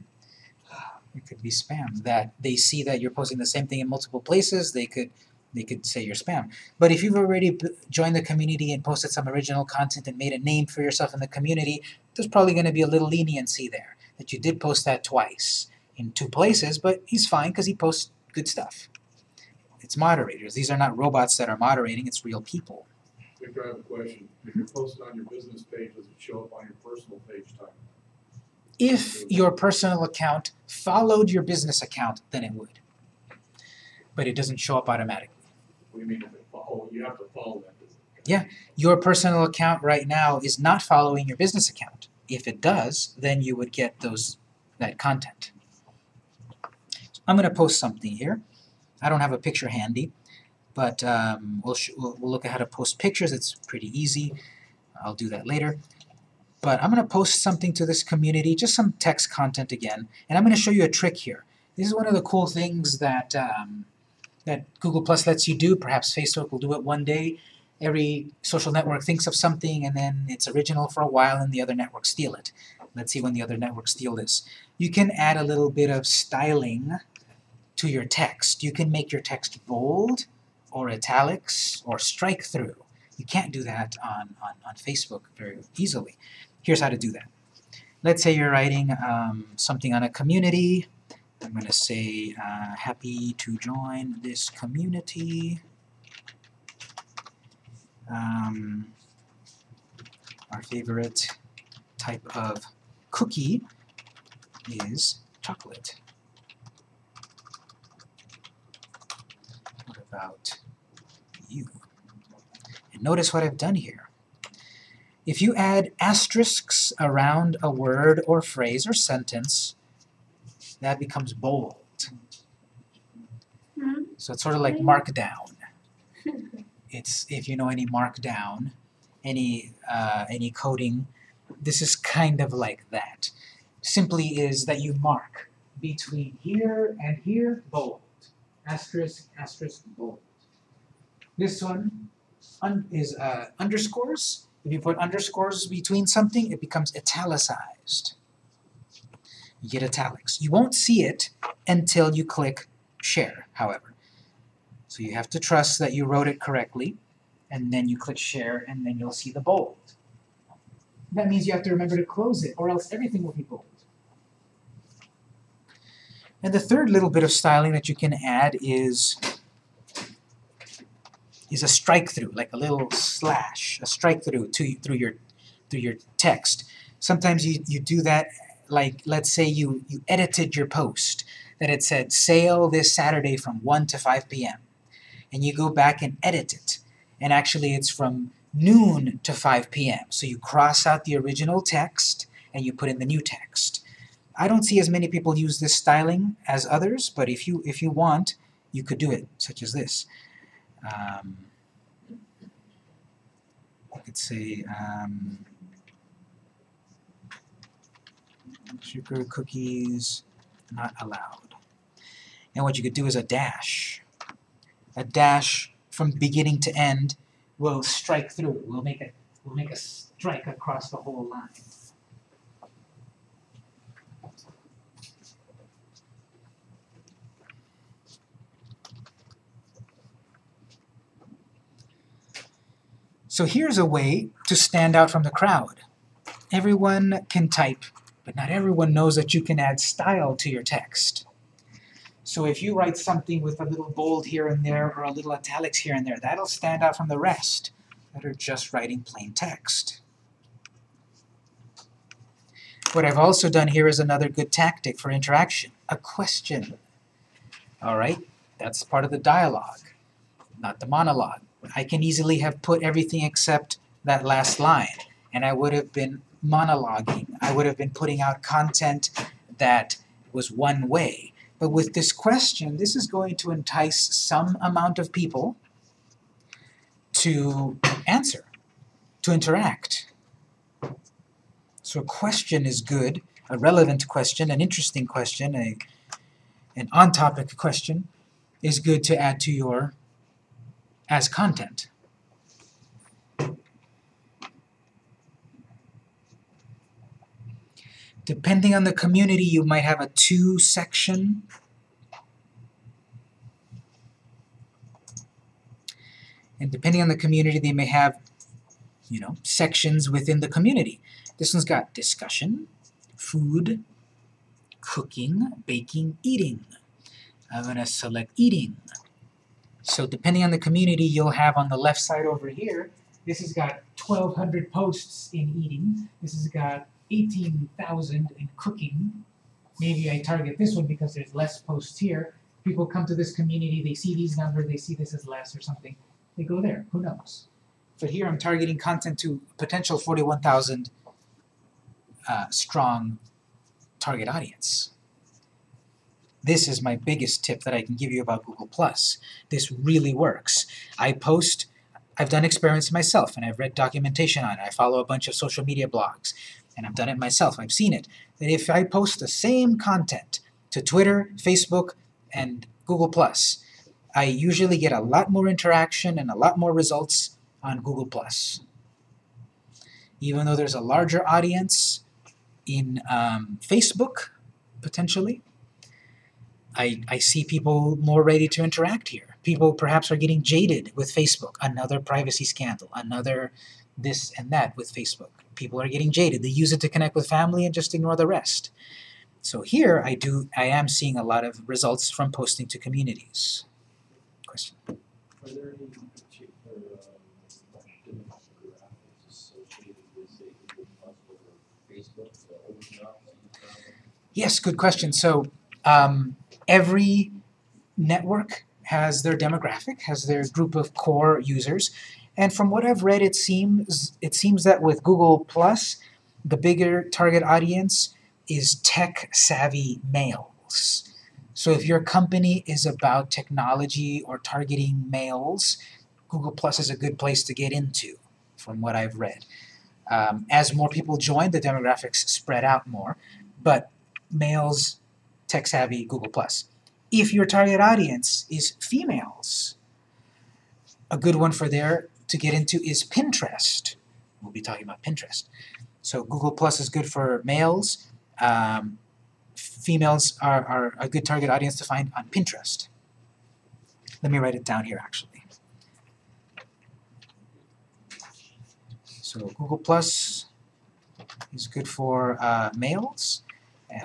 S1: It could be spam, that they see that you're posting the same thing in multiple places, they could they could say you're spam. But if you've already joined the community and posted some original content and made a name for yourself in the community, there's probably going to be a little leniency there that you did post that twice in two places, but he's fine because he posts good stuff. It's moderators. These are not robots that are moderating, it's real people.
S3: Victor, I have a question. If you're posted on your business page, does it show up on your personal page time?
S1: If your personal account followed your business account, then it would. But it doesn't show up automatically.
S3: What do you mean if it follow, oh, you have to follow that business? account?
S1: Yeah. Your personal account right now is not following your business account. If it does, then you would get those that content. So I'm going to post something here. I don't have a picture handy. but um, we'll, we'll look at how to post pictures. It's pretty easy. I'll do that later. But I'm going to post something to this community, just some text content again, and I'm going to show you a trick here. This is one of the cool things that um, that Google Plus lets you do. Perhaps Facebook will do it one day. Every social network thinks of something, and then it's original for a while, and the other networks steal it. Let's see when the other networks steal this. You can add a little bit of styling to your text. You can make your text bold, or italics, or strike through. You can't do that on, on, on Facebook very easily. Here's how to do that. Let's say you're writing um, something on a community. I'm going to say, uh, happy to join this community. Um, our favorite type of cookie is chocolate. About you? And notice what I've done here. If you add asterisks around a word or phrase or sentence, that becomes bold.
S5: Hmm?
S1: So it's sort of like markdown. *laughs* It's if you know any markdown, any uh, any coding, this is kind of like that. Simply is that you mark between here and here bold, asterisk asterisk bold. This one un- is uh, underscores. If you put underscores between something, it becomes italicized. You get italics. You won't see it until you click share, however. So you have to trust that you wrote it correctly, and then you click share, and then you'll see the bold. That means you have to remember to close it, or else everything will be bold. And the third little bit of styling that you can add is is a strike through, like a little slash, a strike through to through your through your text. Sometimes you, you do that like let's say you, you edited your post that it said sale this Saturday from 1 to 5 p.m. and you go back and edit it and actually it's from noon to 5 p.m. So you cross out the original text and you put in the new text. I don't see as many people use this styling as others, but if you if you want, you could do it, such as this. Um, I could say um, sugar cookies not allowed. And what you could do is a dash. A dash from beginning to end will strike through. We'll make a we'll make a strike across the whole line. So here's a way to stand out from the crowd. Everyone can type, but not everyone knows that you can add style to your text. So if you write something with a little bold here and there or a little italics here and there, that'll stand out from the rest that are just writing plain text. What I've also done here is another good tactic for interaction, a question. All right, that's part of the dialogue, not the monologue. I can easily have put everything except that last line, and I would have been monologuing. I would have been putting out content that was one way. But with this question, this is going to entice some amount of people to answer, to interact. So a question is good, a relevant question, an interesting question, a, an on-topic question is good to add to your as content. Depending on the community, you might have a two section. And depending on the community, they may have, you know, sections within the community. This one's got discussion, food, cooking, baking, eating. I'm going to select eating. So depending on the community, you'll have on the left side over here, this has got 1,200 posts in eating. This has got 18,000 in cooking. Maybe I target this one because there's less posts here. People come to this community, they see these numbers, they see this as less or something. They go there, who knows? But here I'm targeting content to potential 41,000 uh, strong target audience. This is my biggest tip that I can give you about Google Plus. This really works. I post I've done experiments myself and I've read documentation on it. I follow a bunch of social media blogs and I've done it myself. I've seen it. That if I post the same content to Twitter, Facebook, and Google Plus, I usually get a lot more interaction and a lot more results on Google Plus. Even though there's a larger audience in um, Facebook, potentially, I, I see people more ready to interact here. People perhaps are getting jaded with Facebook, another privacy scandal, another this and that with Facebook. People are getting jaded. They use it to connect with family and just ignore the rest. So here I do I am seeing a lot of results from posting to communities. Question.
S3: Are there any particular, um, demographics associated with, say, Google Plus or Facebook, the older crowd that you found?
S1: Yes, good question. So um, every network has their demographic, has their group of core users, and from what I've read, it seems it seems that with Google Plus, the bigger target audience is tech savvy males. So if your company is about technology or targeting males, Google Plus is a good place to get into, from what I've read. Um, as more people join, the demographics spread out more, but males tech savvy Google Plus. If your target audience is females, a good one for there to get into is Pinterest. We'll be talking about Pinterest. So Google Plus is good for males. Um, females are, are a good target audience to find on Pinterest. Let me write it down here actually. So Google Plus is good for uh, males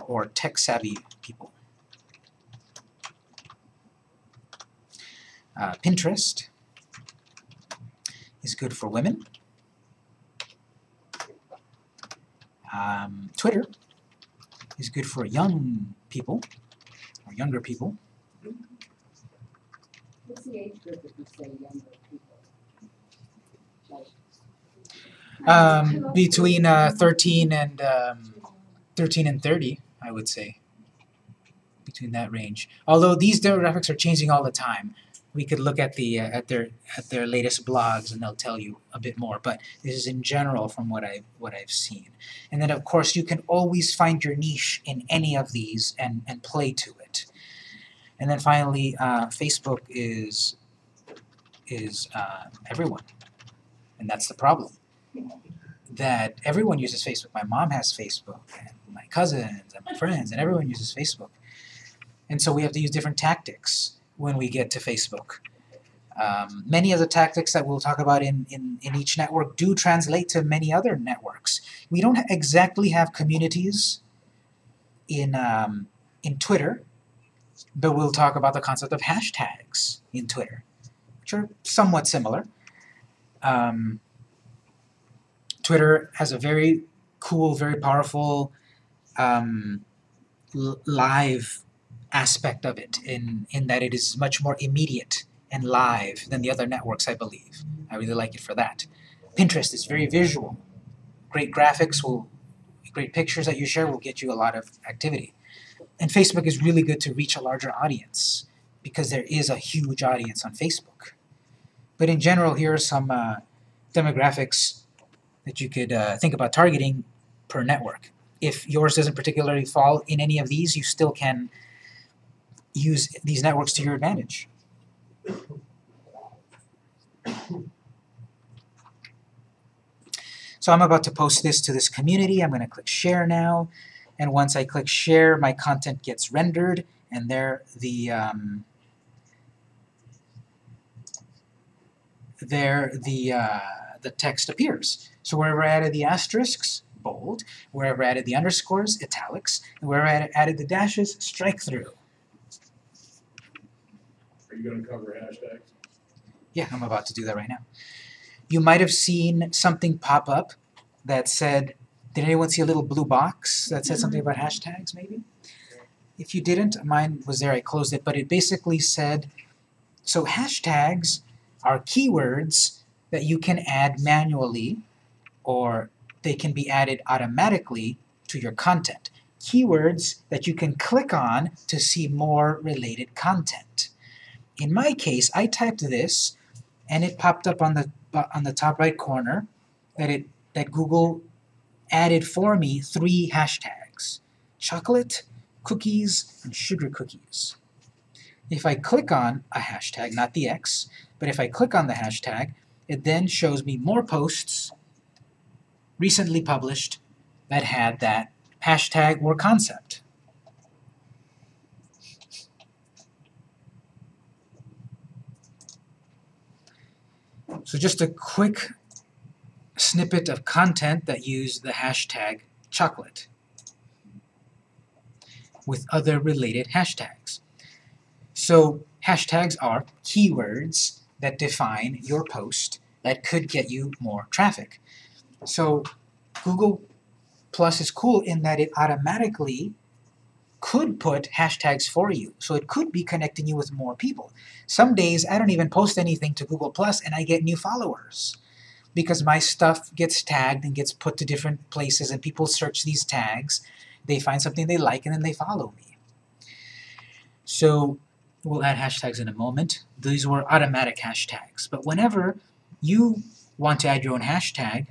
S1: or tech savvy people. Uh, Pinterest is good for women. Um, Twitter is good for young people or younger people.
S7: What's the age group if you say younger people?
S1: Um, between uh, 13 and um, 13 and 30, I would say. Between that range. Although these demographics are changing all the time. We could look at the uh, at their at their latest blogs and they'll tell you a bit more. But this is in general from what I what I've seen. And then of course you can always find your niche in any of these and and play to it. And then finally, uh, Facebook is is uh, everyone, and that's the problem that everyone uses Facebook. My mom has Facebook, and cousins, and my friends, and everyone uses Facebook. And so we have to use different tactics when we get to Facebook. Um, many of the tactics that we'll talk about in, in, in each network do translate to many other networks. We don't exactly have communities in, um, in Twitter, but we'll talk about the concept of hashtags in Twitter, which are somewhat similar. Um, Twitter has a very cool, very powerful um, live aspect of it in, in that it is much more immediate and live than the other networks, I believe. I really like it for that. Pinterest is very visual. Great graphics will, great pictures that you share will get you a lot of activity. And Facebook is really good to reach a larger audience because there is a huge audience on Facebook. But in general, here are some uh, demographics that you could uh, think about targeting per network. If yours doesn't particularly fall in any of these, you still can use these networks to your advantage. So I'm about to post this to this community. I'm going to click share now. And once I click share, my content gets rendered and there the um, there the uh, the text appears. So wherever I added the asterisks, bold. Wherever I added the underscores, italics. And wherever I added the dashes, strike through.
S2: Are you gonna cover hashtags?
S1: Yeah, I'm about to do that right now. You might have seen something pop up that said, did anyone see a little blue box that said something about hashtags maybe? If you didn't, mine was there, I closed it, but it basically said, so hashtags are keywords that you can add manually or they can be added automatically to your content. keywords that you can click on to see more related content. In my case, I typed this and it popped up on the on the top right corner that it that Google added for me three hashtags: chocolate, cookies, and sugar cookies. If I click on a hashtag, not the X, but if I click on the hashtag, it then shows me more posts recently published that had that hashtag or concept. So just a quick snippet of content that used the hashtag chocolate with other related hashtags. So hashtags are keywords that define your post that could get you more traffic. So Google Plus is cool in that it automatically could put hashtags for you. So it could be connecting you with more people. Some days I don't even post anything to Google Plus and I get new followers because my stuff gets tagged and gets put to different places and people search these tags. They find something they like and then they follow me. So we'll add hashtags in a moment. These were automatic hashtags. But whenever you want to add your own hashtag,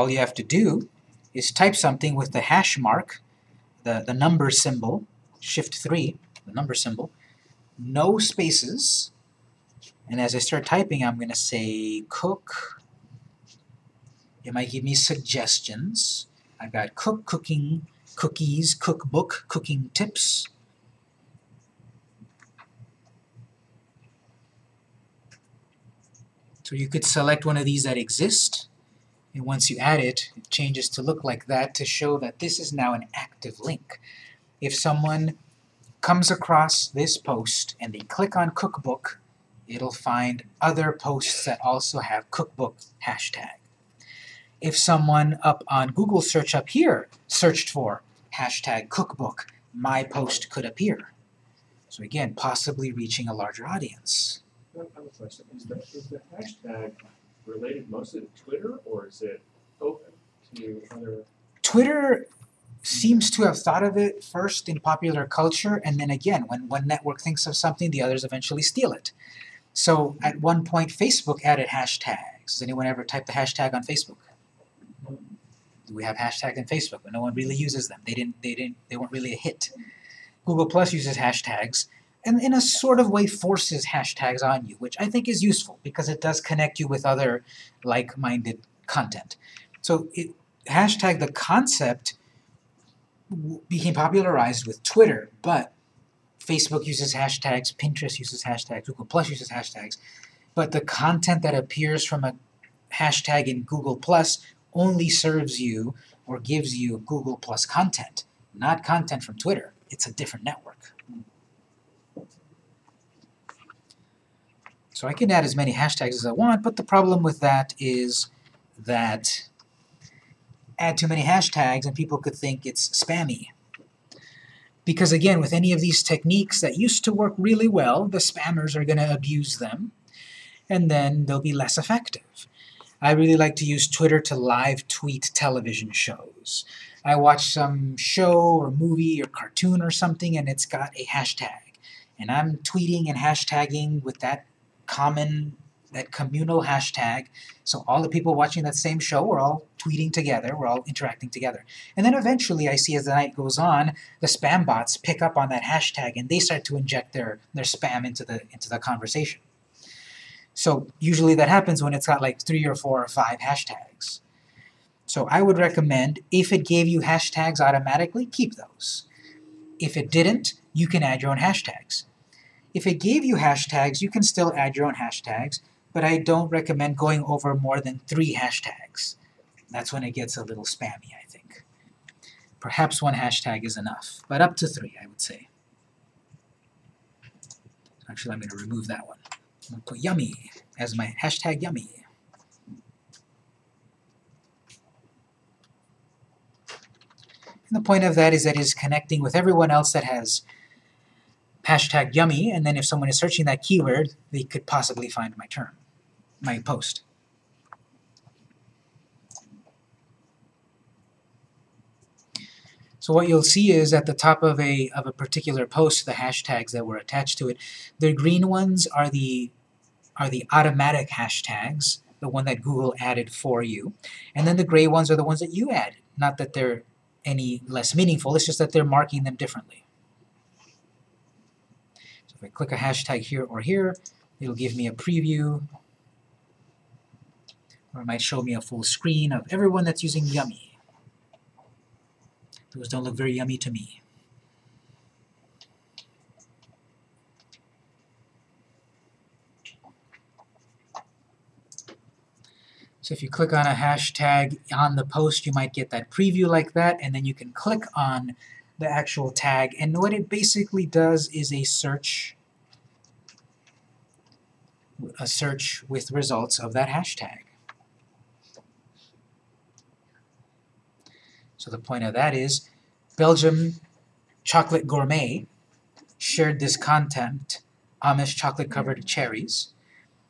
S1: all you have to do is type something with the hash mark, the, the number symbol, shift 3, the number symbol, no spaces, and as I start typing I'm going to say cook, it might give me suggestions, I've got cook, cooking, cookies, cookbook, cooking tips, so you could select one of these that exist, and once you add it, it changes to look like that to show that this is now an active link. If someone comes across this post and they click on cookbook, it'll find other posts that also have cookbook hashtag. If someone up on Google search up here searched for hashtag cookbook, my post could appear. So again, possibly reaching a larger audience.
S2: Is the, is the hashtag related mostly to Twitter or is it open to other?
S1: Twitter seems to have thought of it first in popular culture, and then again, when one network thinks of something, the others eventually steal it. So at one point, Facebook added hashtags. Does anyone ever type the hashtag on Facebook? Do We have hashtags on Facebook, but no one really uses them. They didn't. They didn't. They weren't really a hit. Google Plus uses hashtags, and in a sort of way forces hashtags on you, which I think is useful because it does connect you with other like-minded content. So it, hashtag the concept became popularized with Twitter, but Facebook uses hashtags, Pinterest uses hashtags, Google Plus uses hashtags, but the content that appears from a hashtag in Google Plus only serves you or gives you Google Plus content, not content from Twitter. It's a different network. So I can add as many hashtags as I want, but the problem with that is that add too many hashtags and people could think it's spammy. Because again, with any of these techniques that used to work really well, the spammers are going to abuse them, and then they'll be less effective. I really like to use Twitter to live tweet television shows. I watch some show or movie or cartoon or something and it's got a hashtag. And I'm tweeting and hashtagging with that common, that communal hashtag. So all the people watching that same show are all tweeting together, we're all interacting together. And then eventually I see as the night goes on, the spam bots pick up on that hashtag and they start to inject their, their spam into the into the conversation. So usually that happens when it's got like three or four or five hashtags. So I would recommend if it gave you hashtags automatically, keep those. If it didn't, you can add your own hashtags. If it gave you hashtags, you can still add your own hashtags, but I don't recommend going over more than three hashtags. That's when it gets a little spammy, I think. Perhaps one hashtag is enough, but up to three, I would say. Actually, I'm going to remove that one. I'm going to put yummy as my hashtag yummy. And the point of that is that it's connecting with everyone else that has hashtag yummy, and then if someone is searching that keyword, they could possibly find my term, my post. So what you'll see is at the top of a, of a particular post, the hashtags that were attached to it, the green ones are the, are the automatic hashtags, the one that Google added for you. And then the gray ones are the ones that you add. Not that they're any less meaningful, it's just that they're marking them differently. If I click a hashtag here or here, it'll give me a preview, or it might show me a full screen of everyone that's using Yummy. Those don't look very yummy to me. So if you click on a hashtag on the post, you might get that preview like that, and then you can click on the actual tag. And what it basically does is a search, a search with results of that hashtag. So the point of that is Belgium Chocolate Gourmet shared this content, Amish chocolate covered cherries,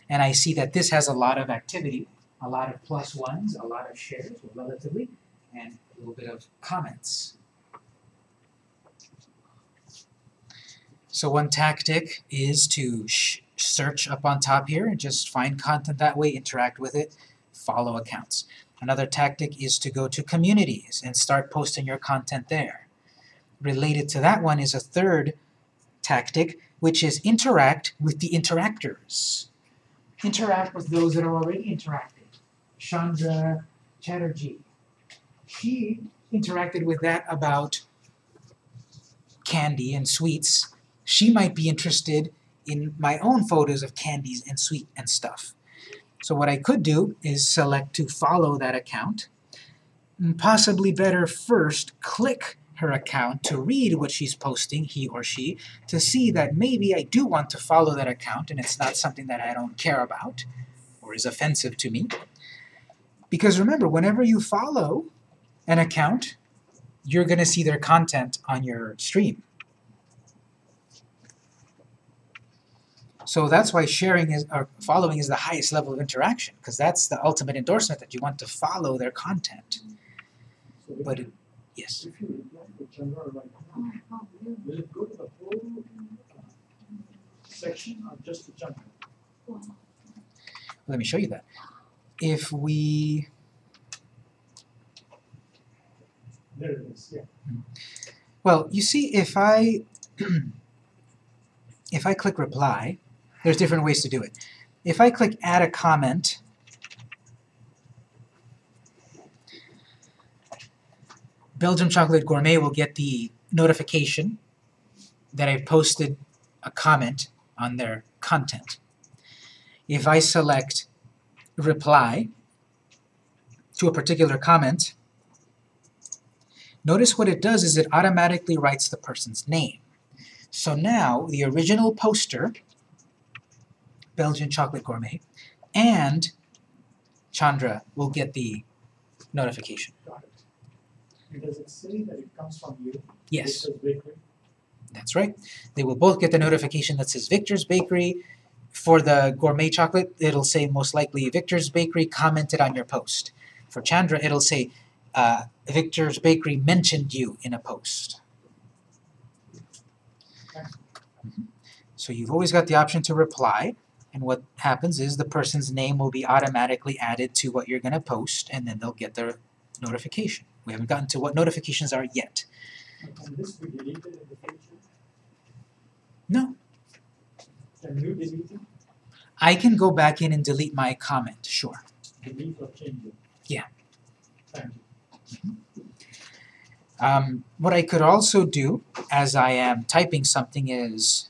S1: and I see that this has a lot of activity, a lot of plus ones, a lot of shares, relatively, and a little bit of comments. So one tactic is to search up on top here and just find content that way, interact with it, follow accounts. Another tactic is to go to communities and start posting your content there. Related to that one is a third tactic, which is interact with the interactors. Interact with those that are already interacting. Chandra Chatterjee. She interacted with that about candy and sweets. She might be interested in my own photos of candies and sweet and stuff. So what I could do is select to follow that account, and possibly better first click her account to read what she's posting, he or she, to see that maybe I do want to follow that account and it's not something that I don't care about or is offensive to me. Because remember, whenever you follow an account, you're going to see their content on your stream. So that's why sharing is or following is the highest level of interaction, because that's the ultimate endorsement that you want to follow their content.
S3: So if
S1: But
S3: you-
S1: it, yes.
S3: If you reply to Chandra right now, will it go to the whole uh, section or just to Chandra?
S1: Let me show you that. If we
S3: There it is, yeah.
S1: Well, you see, if I *clears throat* if I click reply, there's different ways to do it. If I click add a comment, Belgium Chocolate Gourmet will get the notification that I've posted a comment on their content. If I select reply to a particular comment, Notice what it does is it automatically writes the person's name. So now the original poster, Belgian Chocolate Gourmet, and Chandra will get the notification.
S3: Got it. Does it say that it comes from you?
S1: Yes, that's right. They will both get the notification that says Victor's Bakery. For the gourmet chocolate, it'll say most likely Victor's Bakery commented on your post. For Chandra, it'll say uh, Victor's Bakery mentioned you in a post. Mhm. So you've always got the option to reply, and what happens is the person's name will be automatically added to what you're going to post, and then they'll get their notification. We haven't gotten to what notifications are yet.
S3: Can this be deleted in the future?
S1: No,
S3: Can you delete it?
S1: I can go back in and delete my comment, sure.
S3: Delete or change it?
S1: Yeah.
S3: Thank you.
S1: Um, what I could also do as I am typing something is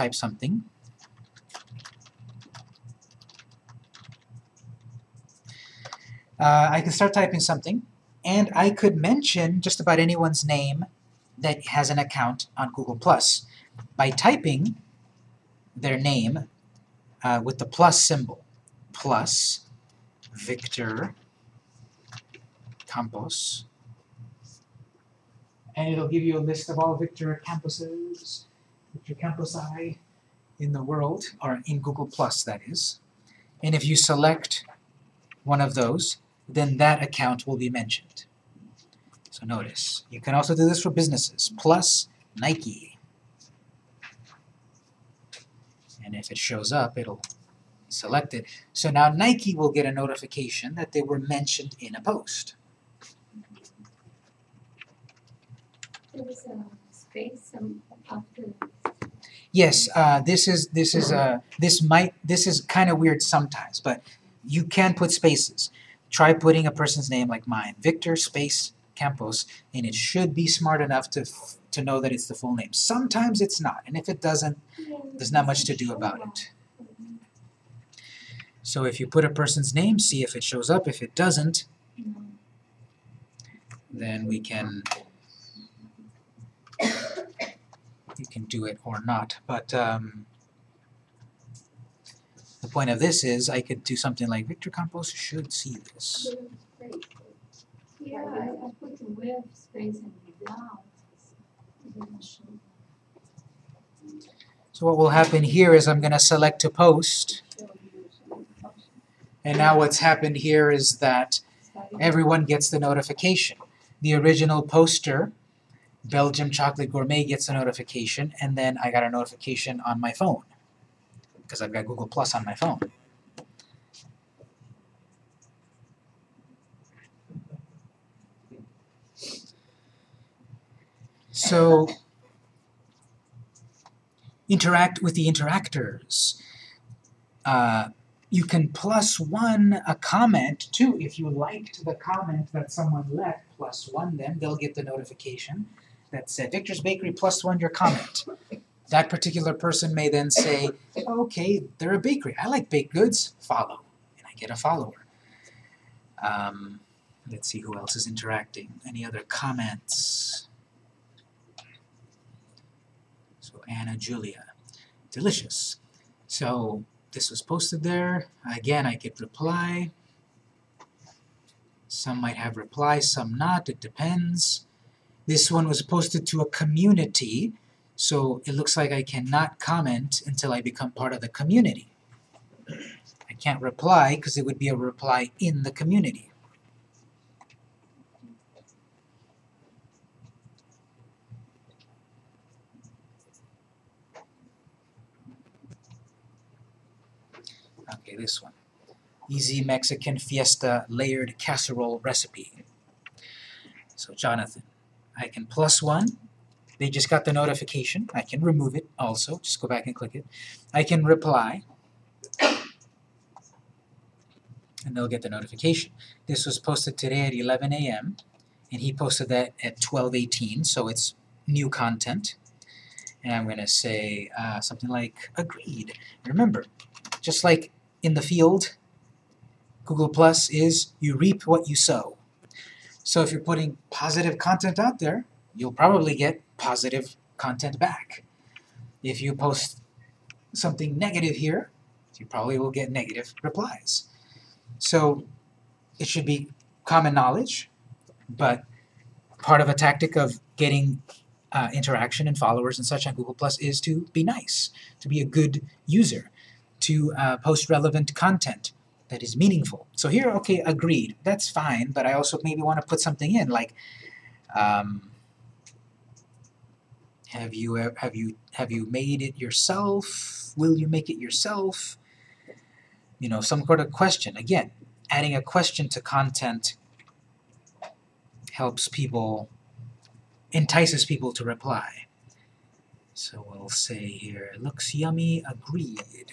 S1: type something. Uh, I can start typing something, and I could mention just about anyone's name that has an account on Google Plus by typing their name uh, with the plus symbol. Plus Victor Campos. And it'll give you a list of all Victor Campuses, Victor Campusi in the world, or in Google Plus, that is. And if you select one of those, then that account will be mentioned. So notice, you can also do this for businesses, plus Nike. And if it shows up, it'll select it. So now Nike will get a notification that they were mentioned in a post.
S7: There was a space after,
S1: Yes, uh, this is this is uh, this might this is kind of weird sometimes, but you can put spaces. Try putting a person's name like mine, Victor space Campos, and it should be smart enough to to know that it's the full name. Sometimes it's not, and if it doesn't, there's not much to do about it. So if you put a person's name, see if it shows up. If it doesn't, then we can you can do it or not. But um, the point of this is I could do something like Victor Campos should see this.
S7: Yeah, I, I put the web space and without. It didn't show.
S1: So what will happen here is I'm going to select to post,
S7: show you some option.
S1: and now what's happened here is that everyone gets the notification. The original poster, Belgium Chocolate Gourmet, gets a notification, and then I got a notification on my phone because I've got Google Plus on my phone. So interact with the interactors. Uh, you can plus one a comment too. If you liked the comment that someone left, plus one them, they'll get the notification that said Victor's Bakery plus one your comment. That particular person may then say, okay, they're a bakery. I like baked goods. Follow. And I get a follower. Um, let's see who else is interacting. Any other comments? So Anna Julia. Delicious. So this was posted there. Again, I get reply. Some might have reply, some not. It depends. This one was posted to a community, so it looks like I cannot comment until I become part of the community. I can't reply because it would be a reply in the community. Okay, this one. Easy Mexican Fiesta layered casserole recipe. So Jonathan, I can plus one. They just got the notification. I can remove it also. Just go back and click it. I can reply. And they'll get the notification. This was posted today at 11 a.m. And he posted that at 12:18, so it's new content. And I'm going to say uh, something like agreed. Remember, just like in the field, Google Plus is you reap what you sow. So if you're putting positive content out there, you'll probably get positive content back. If you post something negative here, you probably will get negative replies. So it should be common knowledge, but part of a tactic of getting uh, interaction and followers and such on Google Plus is to be nice, to be a good user, to uh, post relevant content that is meaningful. So here, okay, agreed, that's fine, but I also maybe want to put something in like, um, have you have you have you made it yourself? Will you make it yourself? You know, some sort of question. Again, adding a question to content helps people, entices people to reply. So we'll say here, looks yummy, agreed.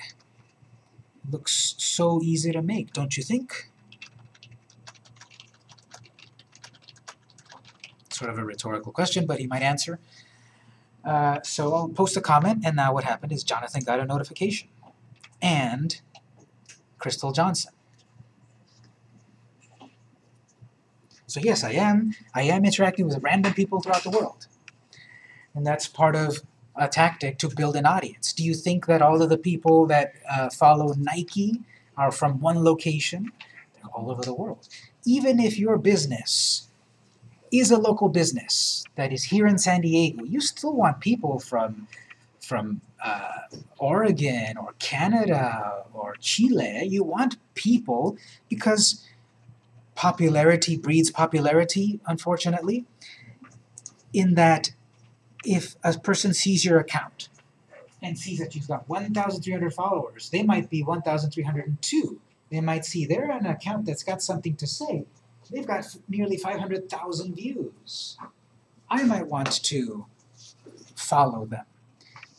S1: Looks so easy to make, don't you think? Sort of a rhetorical question, but he might answer. Uh, so I'll post a comment, and now what happened is Jonathan got a notification. And Crystal Johnson. So yes, I am. I am interacting with random people throughout the world. And that's part of a tactic to build an audience. Do you think that all of the people that uh, follow Nike are from one location? They're all over the world. Even if your business is a local business that is here in San Diego, you still want people from from uh, Oregon or Canada or Chile, you want people because popularity breeds popularity, unfortunately, in that if a person sees your account and sees that you've got 1,300 followers, they might be 1,302. They might see they're an account that's got something to say. They've got nearly 500,000 views. I might want to follow them.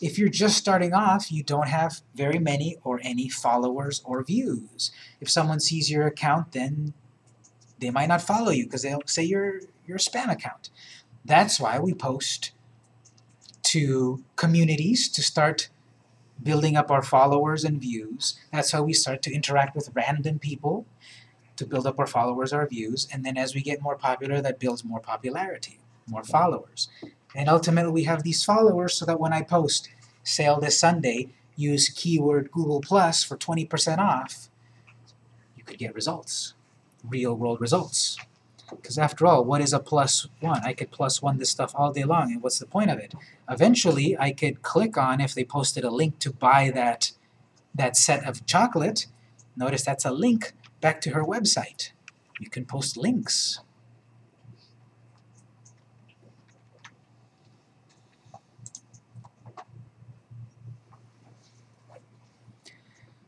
S1: If you're just starting off, you don't have very many or any followers or views. If someone sees your account, then they might not follow you because they'll say you're a spam account. That's why we post to communities to start building up our followers and views. That's how we start to interact with random people to build up our followers, our views, and then as we get more popular, that builds more popularity, more followers. And ultimately, we have these followers so that when I post sale this Sunday, use keyword Google Plus for 20% off, you could get results, real world results. Because after all, what is a plus one? I could plus one this stuff all day long, and what's the point of it? Eventually, I could click on if they posted a link to buy that that set of chocolate. Notice that's a link back to her website. You can post links.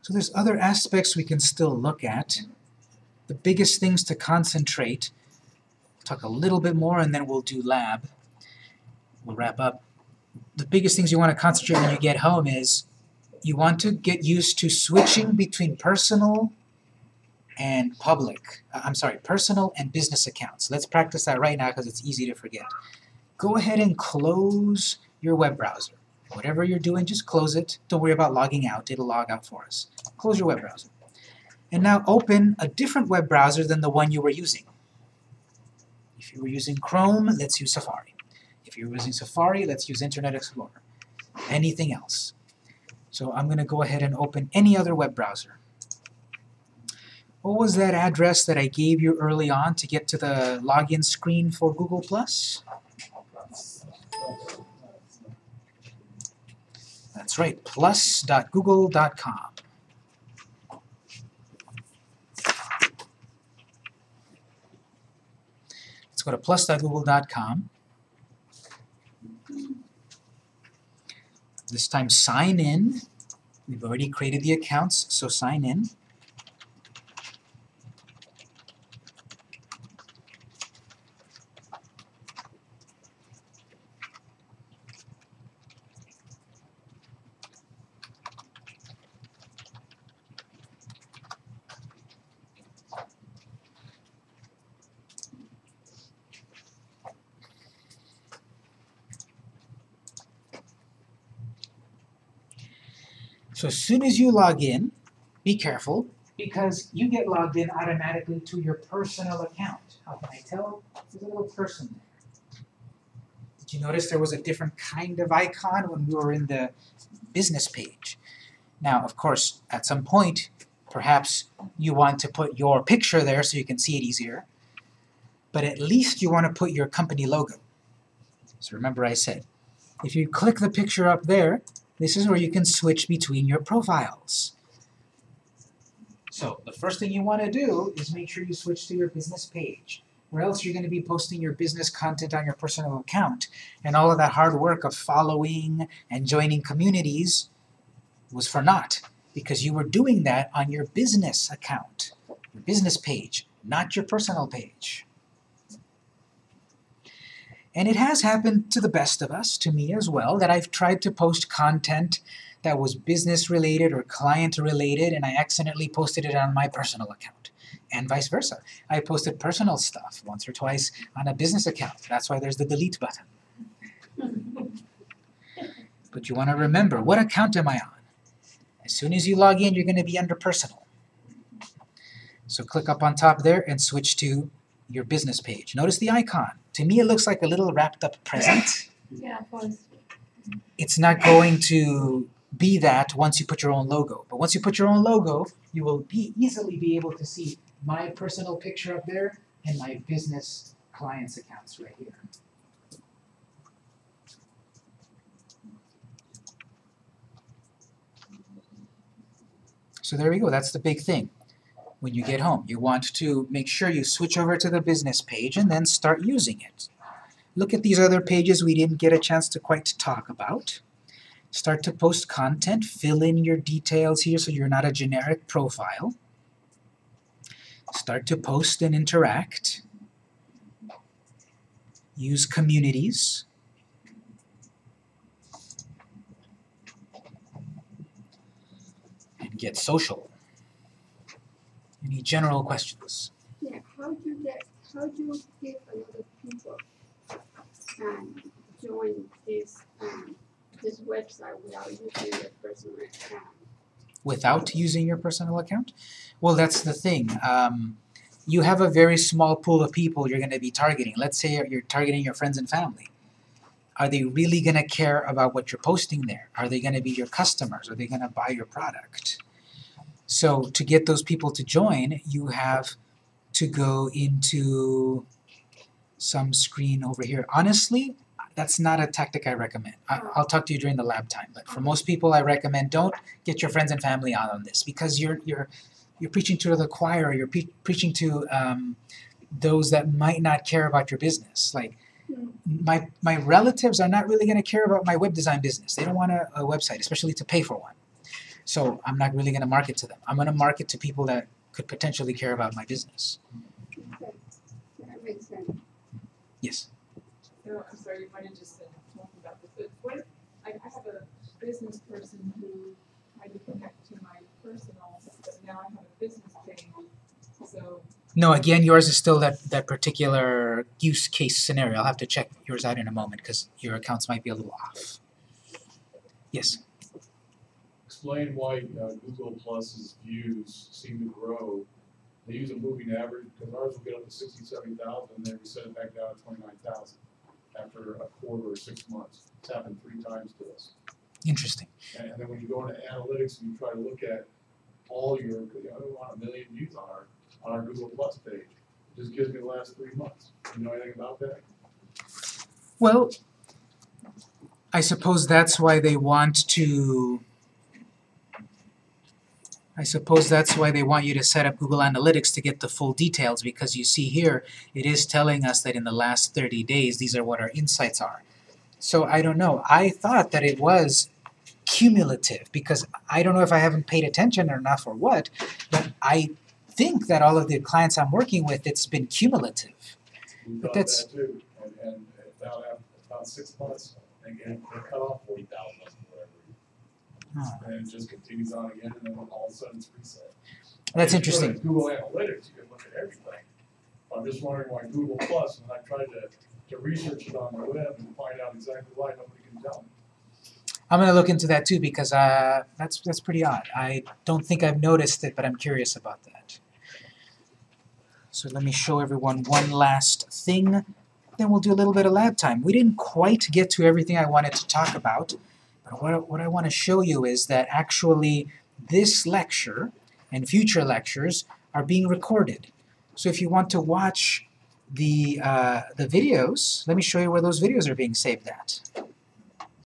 S1: So there's other aspects we can still look at. The biggest things to concentrate, talk a little bit more and then we'll do lab. We'll wrap up. The biggest things you want to concentrate when you get home is you want to get used to switching between personal and public. uh, I'm sorry, personal and business accounts. Let's practice that right now because it's easy to forget. Go ahead and close your web browser. Whatever you're doing, just close it. Don't worry about logging out. It'll log out for us. Close your web browser. And now open a different web browser than the one you were using. If you were using Chrome, let's use Safari. If you're using Safari, let's use Internet Explorer. Anything else. So I'm going to go ahead and open any other web browser. What was that address that I gave you early on to get to the login screen for Google+.? That's right, plus.google.com. Let's go to plus.google.com. This time sign in. We've already created the accounts, so sign in. Soon as you log in, be careful because you get logged in automatically to your personal account. How can I tell? There's a little person there. Did you notice there was a different kind of icon when we were in the business page? Now, of course, at some point, perhaps you want to put your picture there so you can see it easier, but at least you want to put your company logo. So remember I said, if you click the picture up there, this is where you can switch between your profiles. So the first thing you want to do is make sure you switch to your business page, or else you're going to be posting your business content on your personal account, and all of that hard work of following and joining communities was for naught, because you were doing that on your business account, your business page, not your personal page. And it has happened to the best of us, to me as well, that I've tried to post content that was business related or client related, and I accidentally posted it on my personal account. And vice versa. I posted personal stuff once or twice on a business account. That's why there's the delete button. *laughs* But you want to remember what account am I on? As soon as you log in, you're going to be under personal. So click up on top there and switch to your business page. Notice the icon. To me, it looks like a little wrapped up present. *laughs*
S7: Yeah, first.
S1: It's not going to be that once you put your own logo. But once you put your own logo, you will be easily be able to see my personal picture up there and my business clients accounts right here. So there we go, that's the big thing. When you get home, you want to make sure you switch over to the business page and then start using it. Look at these other pages we didn't get a chance to quite talk about. Start to post content, fill in your details here so you're not a generic profile. Start to post and interact. Use communities. And get social. Any general questions?
S5: Yeah, how do you get, how do you get another people and join this, um, this website without using their personal account?
S1: without using your personal account? Well, that's the thing. Um, you have a very small pool of people you're going to be targeting. Let's say you're- you're targeting your friends and family. Are they really going to care about what you're posting there? Are they going to be your customers? Are they going to buy your product? So to get those people to join, you have to go into some screen over here. Honestly, that's not a tactic I recommend. I, I'll talk to you during the lab time, but for most people, I recommend don't get your friends and family out on this because you're you're you're preaching to the choir. You're pre- preaching to um, those that might not care about your business. Like my my relatives are not really going to care about my web design business. They don't want a, a website, especially to pay for one. So I'm not really going to market to them. I'm going to market to people that could potentially care about my business.
S5: Okay, that makes sense.
S1: Yes.
S8: No, I'm sorry, you might have just uh, been talking about this, but what if, I, I have a business person who tried to connect to my personal, but now I have a business page, so,
S1: No, again, yours is still that, that particular use case scenario. I'll have to check yours out in a moment because your accounts might be a little off. Yes.
S3: Explain why uh, Google Plus's views seem to grow. They use a moving average, because ours will get up to 67,000 and then we set it back down to twenty-nine thousand after a quarter or six months. It's happened three times to us.
S1: Interesting.
S3: And then when you go into analytics and you try to look at all your, you know, we want a million views on our, on our Google Plus page. It just gives me the last three months. Do you know anything about that?
S1: Well, I suppose that's why they want to. I suppose that's why they want you to set up Google Analytics to get the full details because you see here it is telling us that in the last 30 days these are what our insights are. So I don't know. I thought that it was cumulative because I don't know if I haven't paid attention enough or what, but I think that all of the clients I'm working with, it's been cumulative.
S3: We
S1: but that's...
S3: That and, and about, about six months, they get cut off
S1: 40,000.
S3: And it just continues on again, and then all of a sudden it's reset.
S1: That's interesting.
S3: Google Analytics, you can look at everything. I'm just wondering why Google Plus, and I tried to, to research it on the web and find out exactly why nobody can tell me.
S1: I'm going to look into that too because uh, that's that's pretty odd. I don't think I've noticed it, but I'm curious about that. So let me show everyone one last thing, then we'll do a little bit of lab time. We didn't quite get to everything I wanted to talk about, but what, what I want to show you is that actually this lecture and future lectures are being recorded. So if you want to watch the, uh, the videos, let me show you where those videos are being saved at.